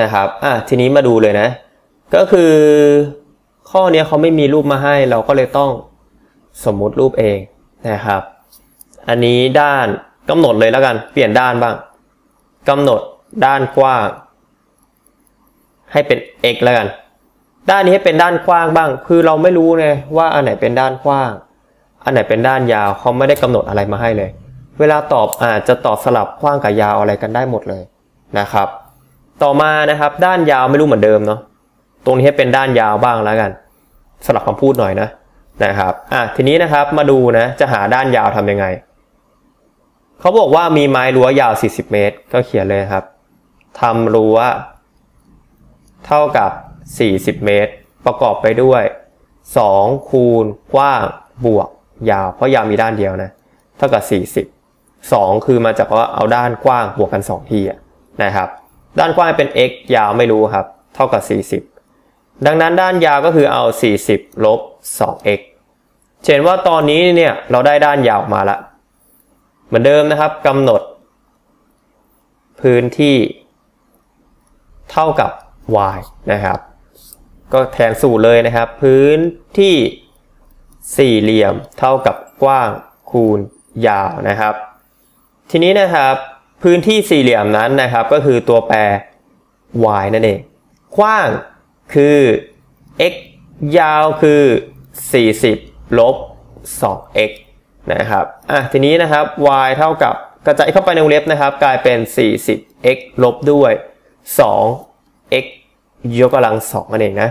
นะครับ อะ ทีนี้มาดูเลยนะ ก็คือข้อนี้เขาไม่มีรูปมาให้ เราก็เลยต้องสมมุติรูปเองนะครับ อันนี้ด้านกำหนดเลยแล้วกัน เปลี่ยนด้านบ้างกำหนดด้านกว้าง ให้เป็น x แล้วกัน ด้านนี้ให้เป็นด้านกว้างบ้าง คือเราไม่รู้ไงว่าอันไหนเป็นด้านกว้าง อันไหนเป็นด้านยาวเขาไม่ได้กำหนดอะไรมาให้เลย เวลาตอบอาจจะตอบสลับกว้างกับยาวอะไรกันได้หมดเลยนะครับ ต่อมานะครับด้านยาวไม่รู้เหมือนเดิมเนาะตรงนี้ให้เป็นด้านยาวบ้างแล้วกัน สลับคำพูดหน่อยนะนะครับอะทีนี้นะครับมาดูนะจะหาด้านยาวทำยังไงเขาบอกว่ามีไม้รั้วยาว 40 เมตร ก็เขียนเลยครับทำรั้วเท่ากับ 40 เมตร ประกอบไปด้วย 2 คูณกว้างบวก ยาว เพราะยาวมีด้านเดียวนะเท่ากับ 40 2 คือมาจากว่าเอาด้านกว้างบวกกัน 2 ทีนะครับ ด้านกว้างเป็น x ยาวไม่รู้ครับ เท่ากับ 40 ดังนั้นด้านยาวก็คือเอา 40 ลบ 2x เห็นว่าตอนนี้เนี่ยเราได้ด้านยาวมาล้วเหมือนเดิมนะครับกำหนด พื้นที่ เท่ากับ y นะครับ ก็แทนสูตรเลยนะครับ พื้นที่ สี่เหลี่ยมเท่ากับกว้างคูณยาวนะครับ ทีนี้นะครับพื้นที่สี่เหลี่ยมนั้นนะครับ ก็คือตัวแปร y นั่นเองกว้างคือ x ยาวคือ 40 ลบ 2x นะครับอะทีนี้นะครับ y เท่ากับกระจายเข้าไปในวงเล็บนะครับ กลายเป็น 40x ลบด้วย 2x ยกกำลัง2นั่นเองนะ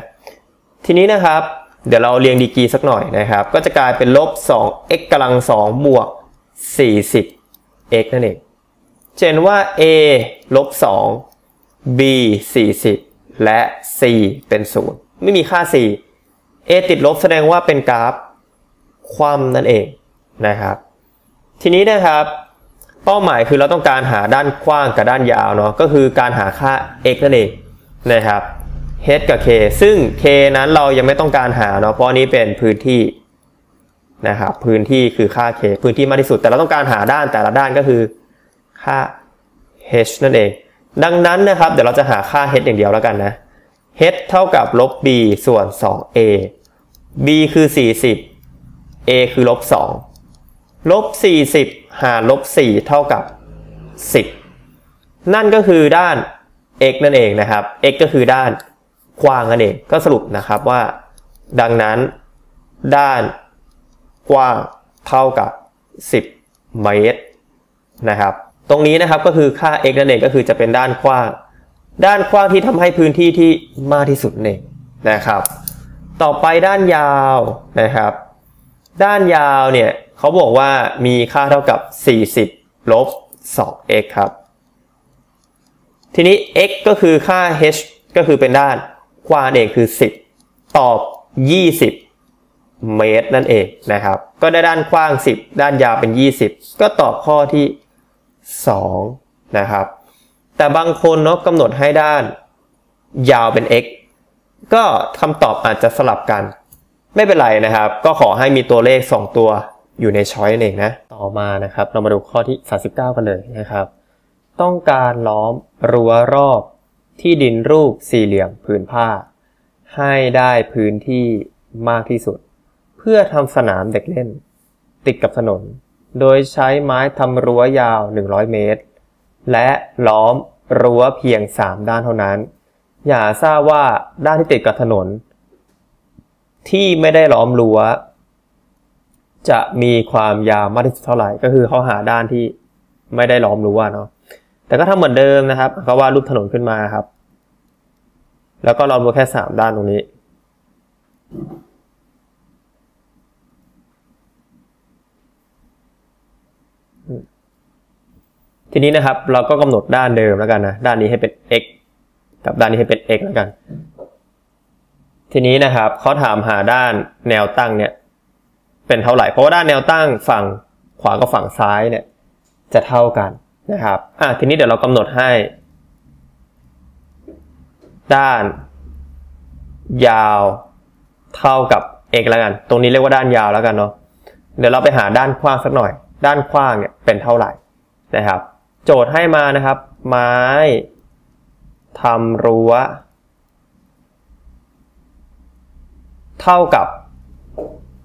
ทีนี้นะครับ เดี๋ยวเราเรียงดีกรีสักหน่อยนะครับ ก็จะกลายเป็นลบ 2x กำลัง 2 บวก 40x นั่นเอง เช่นว่า a ลบ 2 b 40 และ c เป็น 0 ไม่มีค่า c a ติดลบแสดงว่าเป็นกราฟความนั่นเองนะครับ ทีนี้นะครับ เป้าหมายคือเราต้องการหาด้านกว้างกับด้านยาวเนาะ ก็คือการหาค่า x นั่นเองนะครับ h กับ k ซึ่ง k นั้นเรายังไม่ต้องการหาเนาะเพราะนี้เป็นพื้นที่นะครับพื้นที่คือค่า k พื้นที่มากที่สุด แต่เราต้องการหาด้านแต่ละด้านก็คือค่า h นั่นเอง ดังนั้นนะครับเดี๋ยวเราจะหาค่า h อย่างเดียวแล้วกันนะ h เท่ากับลบ b ส่วน 2a b คือ 40 a คือลบ 2 ลบ 40 หารลบ 4 เท่ากับ 10 นั่นก็คือด้าน x นั่นเองนะครับ x ก็คือด้าน กว้างนั่นเองก็สรุปนะครับว่า ดังนั้น ด้านกว้างเท่ากับ 10 เมตรนะครับ ตรงนี้นะครับก็คือค่า x นั่นเองก็คือจะเป็นด้านกว้าง ด้านกว้างที่ทำให้พื้นที่ที่มากที่สุดเองนะครับ ต่อไปด้านยาวนะครับ ด้านยาวเนี่ยเขาบอกว่ามีค่าเท่ากับ 40ลบ 2x ครับ ทีนี้ x ก็คือค่า h ก็คือเป็นด้าน กว้างเองคือ 10 ตอบ 20 เมตรนั่นเองนะครับ ก็ได้ด้านกว้าง 10 ด้านยาวเป็น 20 ก็ตอบข้อที่ 2 นะครับ แต่บางคนเนาะกำหนดให้ด้านยาวเป็น x ก็คำตอบอาจจะสลับกัน ไม่เป็นไรนะครับ ก็ขอให้มีตัวเลข 2 ตัวอยู่ในช้อยนั่นเองนะ ต่อมานะครับ เรามาดูข้อที่ 39 กันเลยนะครับ ต้องการล้อมรั้วรอบ ที่ดินรูปสี่เหลี่ยมผืนผ้า ให้ได้พื้นที่มากที่สุด เพื่อทำสนามเด็กเล่น ติดกับถนน โดยใช้ไม้ทำรั้วยาว 100 เมตร และล้อมรั้วเพียง 3 ด้านเท่านั้น อย่าทราบว่าด้านที่ติดกับถนน ที่ไม่ได้ล้อมรั้วจะมีความยาวมากที่สุดเท่าไหร่ ก็คือเขาหาด้านที่ไม่ได้ล้อมรั้วเนาะ แต่ก็ทำเหมือนเดิมนะครับเขาวาดรูปถนนขึ้นมาครับ แล้วก็ล้อมรั้วแค่สามด้านตรงนี้ทีนี้นะครับเราก็กำหนดด้านเดิมแล้วกันนะด้านนี้ให้เป็น x กับด้านนี้ให้เป็น x แล้วกัน ทีนี้นะครับเขาถามหาด้านแนวตั้งเนี่ย เป็นเท่าไหร่เพราะว่าด้านแนวตั้งฝั่งขวากับฝั่งซ้ายเนี่ย จะเท่ากัน นะครับอะทีนี้เดี๋ยวเรากำหนดให้ ด้าน ยาวเท่ากับ x แล้วกัน ตรงนี้เรียกว่าด้านยาวแล้วกันเนาะเดี๋ยวเราไปหาด้านกว้างสักหน่อย ด้านกว้างเนี่ยเป็นเท่าไหร่นะครับ โจทย์ให้มานะครับ ไม้ทำรั้ว เท่ากับ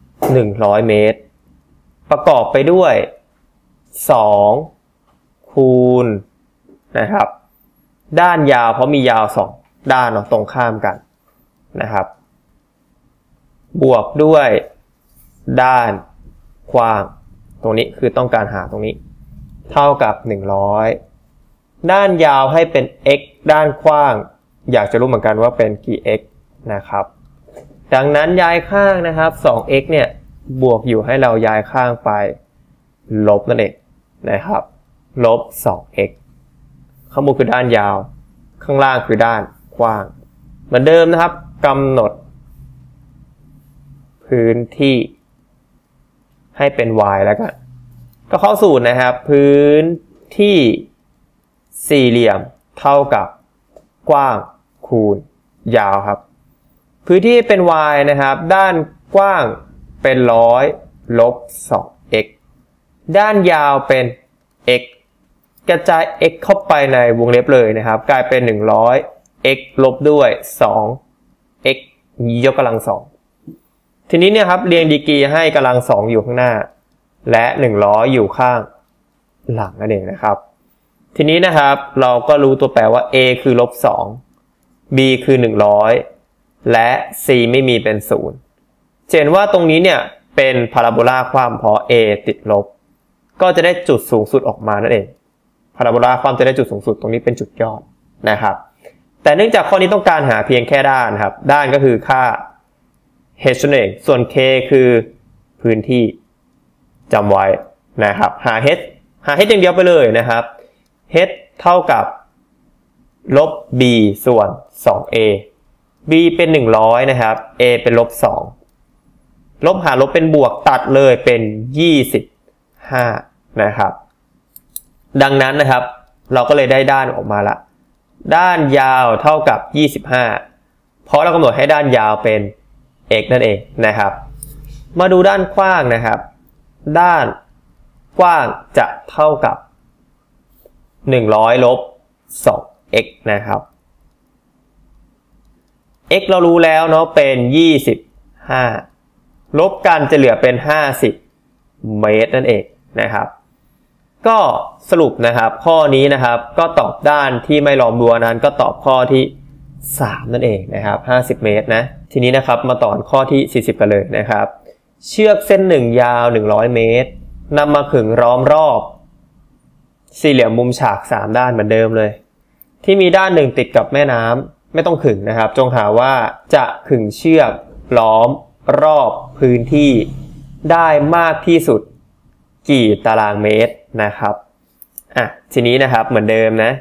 100 เมตร ประกอบไปด้วย 2 คูณนะครับ ด้านยาวเพราะมียาว 2 ด้านเนาะตรงข้ามกันนะครับ บวกด้วยด้านกว้าง ตรงนี้คือต้องการหาตรงนี้ เท่ากับ 100 ด้านยาวให้เป็น x ด้านกว้าง อยากจะรู้เหมือนกันว่าเป็นกี่ x นะครับ ดังนั้นย้ายข้างนะครับ 2x เนี่ยบวกอยู่ให้เราย้ายข้างไป ลบนั่นเองนะครับ ลบ 2x ข้างบนคือด้านยาว ข้างล่างคือด้านกว้าง เหมือนเดิมนะครับกำหนด พื้นที่ให้เป็น y แล้วกัน ก็เข้าสูตรนะครับ พื้นที่สี่เหลี่ยมเท่ากับกว้างคูณยาวครับ พื้นที่เป็น y นะครับ ด้านกว้างเป็นร้อยลบ 2x ด้านยาวเป็น x กระจาย x เข้าไปในวงเล็บเลยนะครับ กลายเป็น 100 x ลบด้วย 2 x ยกกำลังสองทีนี้เนี่ยครับเรียงดีกรีให้กำลังสองอยู่ข้างหน้า และ 100 อยู่ข้างหลังนั่นเองนะครับ ทีนี้นะครับเราก็รู้ตัวแปรว่า a คือลบ2 b คือ 100 และ c ไม่มีเป็น 0เห็นว่าตรงนี้เนี่ยเป็นพาราโบลาความเพราะ a ติดลบ ก็จะได้จุดสูงสุดออกมานั่นเอง พาราโบลาความจะได้จุดสูงสุดตรงนี้เป็นจุดยอดนะครับ แต่เนื่องจากข้อนี้ต้องการหาเพียงแค่ด้านครับ ด้านก็คือค่า h นั่นเองส่วน k คือพื้นที่จำไว้นะครับ หา h หา h อย่างเดียวไปเลยนะครับ h เท่ากับลบ b ส่วน 2a b เป็น 100 นะครับ a เป็นลบ 2 ลบหารลบเป็นบวกตัดเลยเป็น 25 นะครับ ดังนั้นนะครับ เราก็เลยได้ด้านออกมาละ ด้านยาวเท่ากับ 25 เพราะเรากำหนดให้ด้านยาวเป็น x นั่นเองนะครับ มาดูด้านกว้างนะครับ ด้านกว้างจะเท่ากับ 100ลบ 2x นะครับ x เรารู้แล้วเนาะเป็น 25 ลบกันจะเหลือเป็น 50 เมตรนั่นเองนะครับ ก็สรุปนะครับ ข้อนี้นะครับก็ตอบด้านที่ไม่ล้อมรั้วนั้น ก็ตอบข้อที่ 3 นั่นเองนะครับ 50 เมตรนะ ทีนี้นะครับมาต่อข้อที่ 40 กันเลยนะครับ เชือกเส้นหนึ่งยาว 100 เมตรนำมาขึงล้อมรอบ สี่เหลี่ยมมุมฉาก 3 ด้านเหมือนเดิมเลย ที่มีด้านหนึ่งติดกับแม่น้ำไม่ต้องขึงนะครับ จงหาว่าจะขึงเชือกล้อมรอบพื้นที่ได้มากที่สุด กี่ตารางเมตรนะครับอะทีนี้นะครับเหมือนเดิมนะ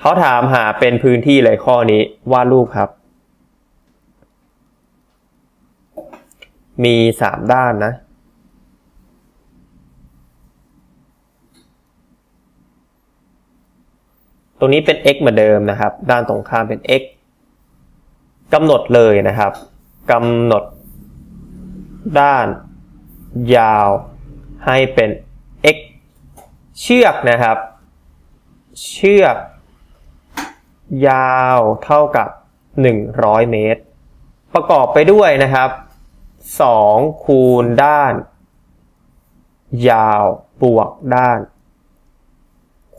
เขาถามหาเป็นพื้นที่เลยข้อนี้วาดรูปครับ มีสามด้านนะตรงนี้เป็น x เหมือนเดิมนะครับ ด้านตรงข้ามเป็น x กำหนดเลยนะครับกำหนดด้านยาว ให้เป็น x เชือกนะครับ เชือก ยาวเท่ากับ 100 เมตร ประกอบไปด้วยนะครับ2คูณด้าน ยาวบวกด้าน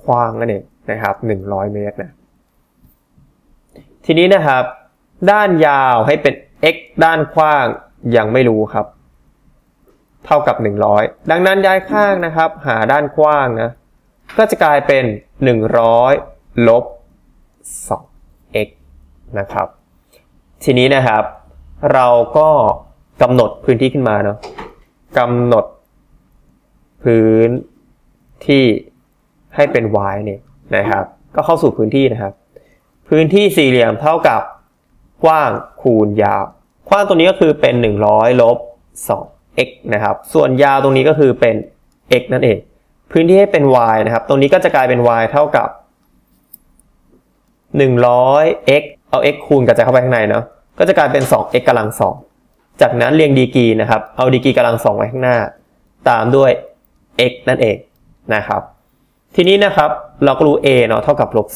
กว้างนั่นเองนะครับ 100 เมตรนะทีนี้นะครับ ด้านยาวให้เป็น x ด้านกว้างยังไม่รู้ครับ เท่ากับ 100 ดังนั้นย้ายข้างนะครับ หาด้านกว้างนะ ก็จะกลายเป็น 100 ลบ 2x นะครับ ทีนี้นะครับ เราก็กำหนดพื้นที่ขึ้นมาเนาะกำหนดพื้นที่ให้เป็น y เนี่ยนะครับ ก็เข้าสู่พื้นที่นะครับ พื้นที่สี่เหลี่ยมเท่ากับกว้างคูณยาว กว้างตรงนี้ก็คือเป็น 100 ลบ x นะครับ ส่วนยาวตรงนี้ก็คือเป็น x นั่นเอง พื้นที่ให้เป็น y นะครับ ตรงนี้ก็จะกลายเป็น y เท่ากับ 100x เอา x คูณกับจะเข้าไปข้างในเนาะ ก็จะกลายเป็น 2x กำลัง 2 จากนั้นเรียงดีกรีนะครับ เอาดีกรีกำลัง 2 ไว้ข้างหน้า ตามด้วย x นั่นเองนะครับ ทีนี้นะครับเราก็รู้ a เนาะเท่ากับลบ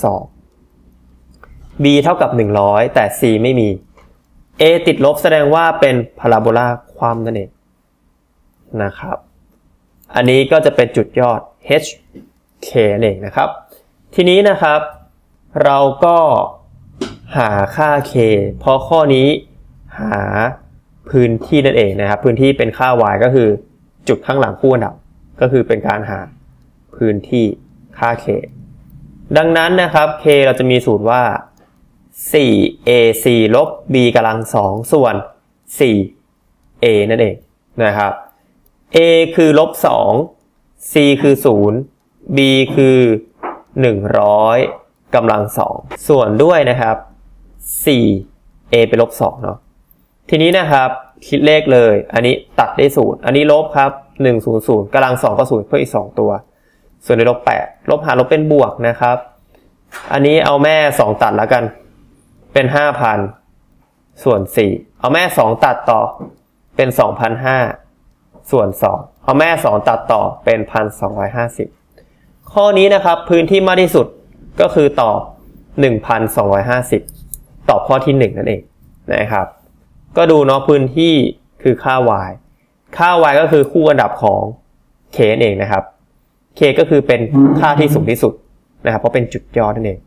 2 b เท่ากับ 100 แต่ c ไม่มี a ติดลบแสดงว่าเป็นพาราโบลาความนั่นเอง นะครับ อันนี้ก็จะเป็นจุดยอด h k นั่เองนะครับ ทีนี้นะครับ เราก็หาค่า k เพราะข้อนี้หาพื้นที่นั่นเองนะครับ พื้นที่เป็นค่า y ก็คือจุดข้างหลังคู่อันดับ ก็คือเป็นการหาพื้นที่ค่า k ดังนั้นนะครับ k เราจะมีสูตรว่า 4ac ลบ b กำลัง2ส่วน 4a นั่นเองนะครับ a คือลบ2 c คือ0 b คือ100กำลัง2ส่วนด้วยนะครับ 4a เป็นลบ2เนาะ ทีนี้นะครับ คิดเลขเลย อันนี้ตัดได้0อันนี้ลบครับ1 0 0กำลัง2ก็0เพิ่มอีก2ตัว ส่วนในลบ8ลบหารลบเป็นบวกนะครับ อันนี้เอาแม่2ตัดแล้วกัน เป็น5,000ส่วน4เอาแม่2ตัดต่อเป็น2,500 ส่วน2เอาแม่ 2 ตัดต่อเป็น1,250ข้อนี้นะครับพื้นที่มากที่สุดก็คือตอบ 1,250 ตอบข้อที่ 1 นั่นเองนะครับ ก็ดูเนาะพื้นที่คือค่า y ค่า y ก็คือคู่อันดับของ k นั่นเองนะครับ k ก็คือเป็นค่าที่สูงที่สุดนะครับ เพราะเป็นจุดยอดนั่นเอง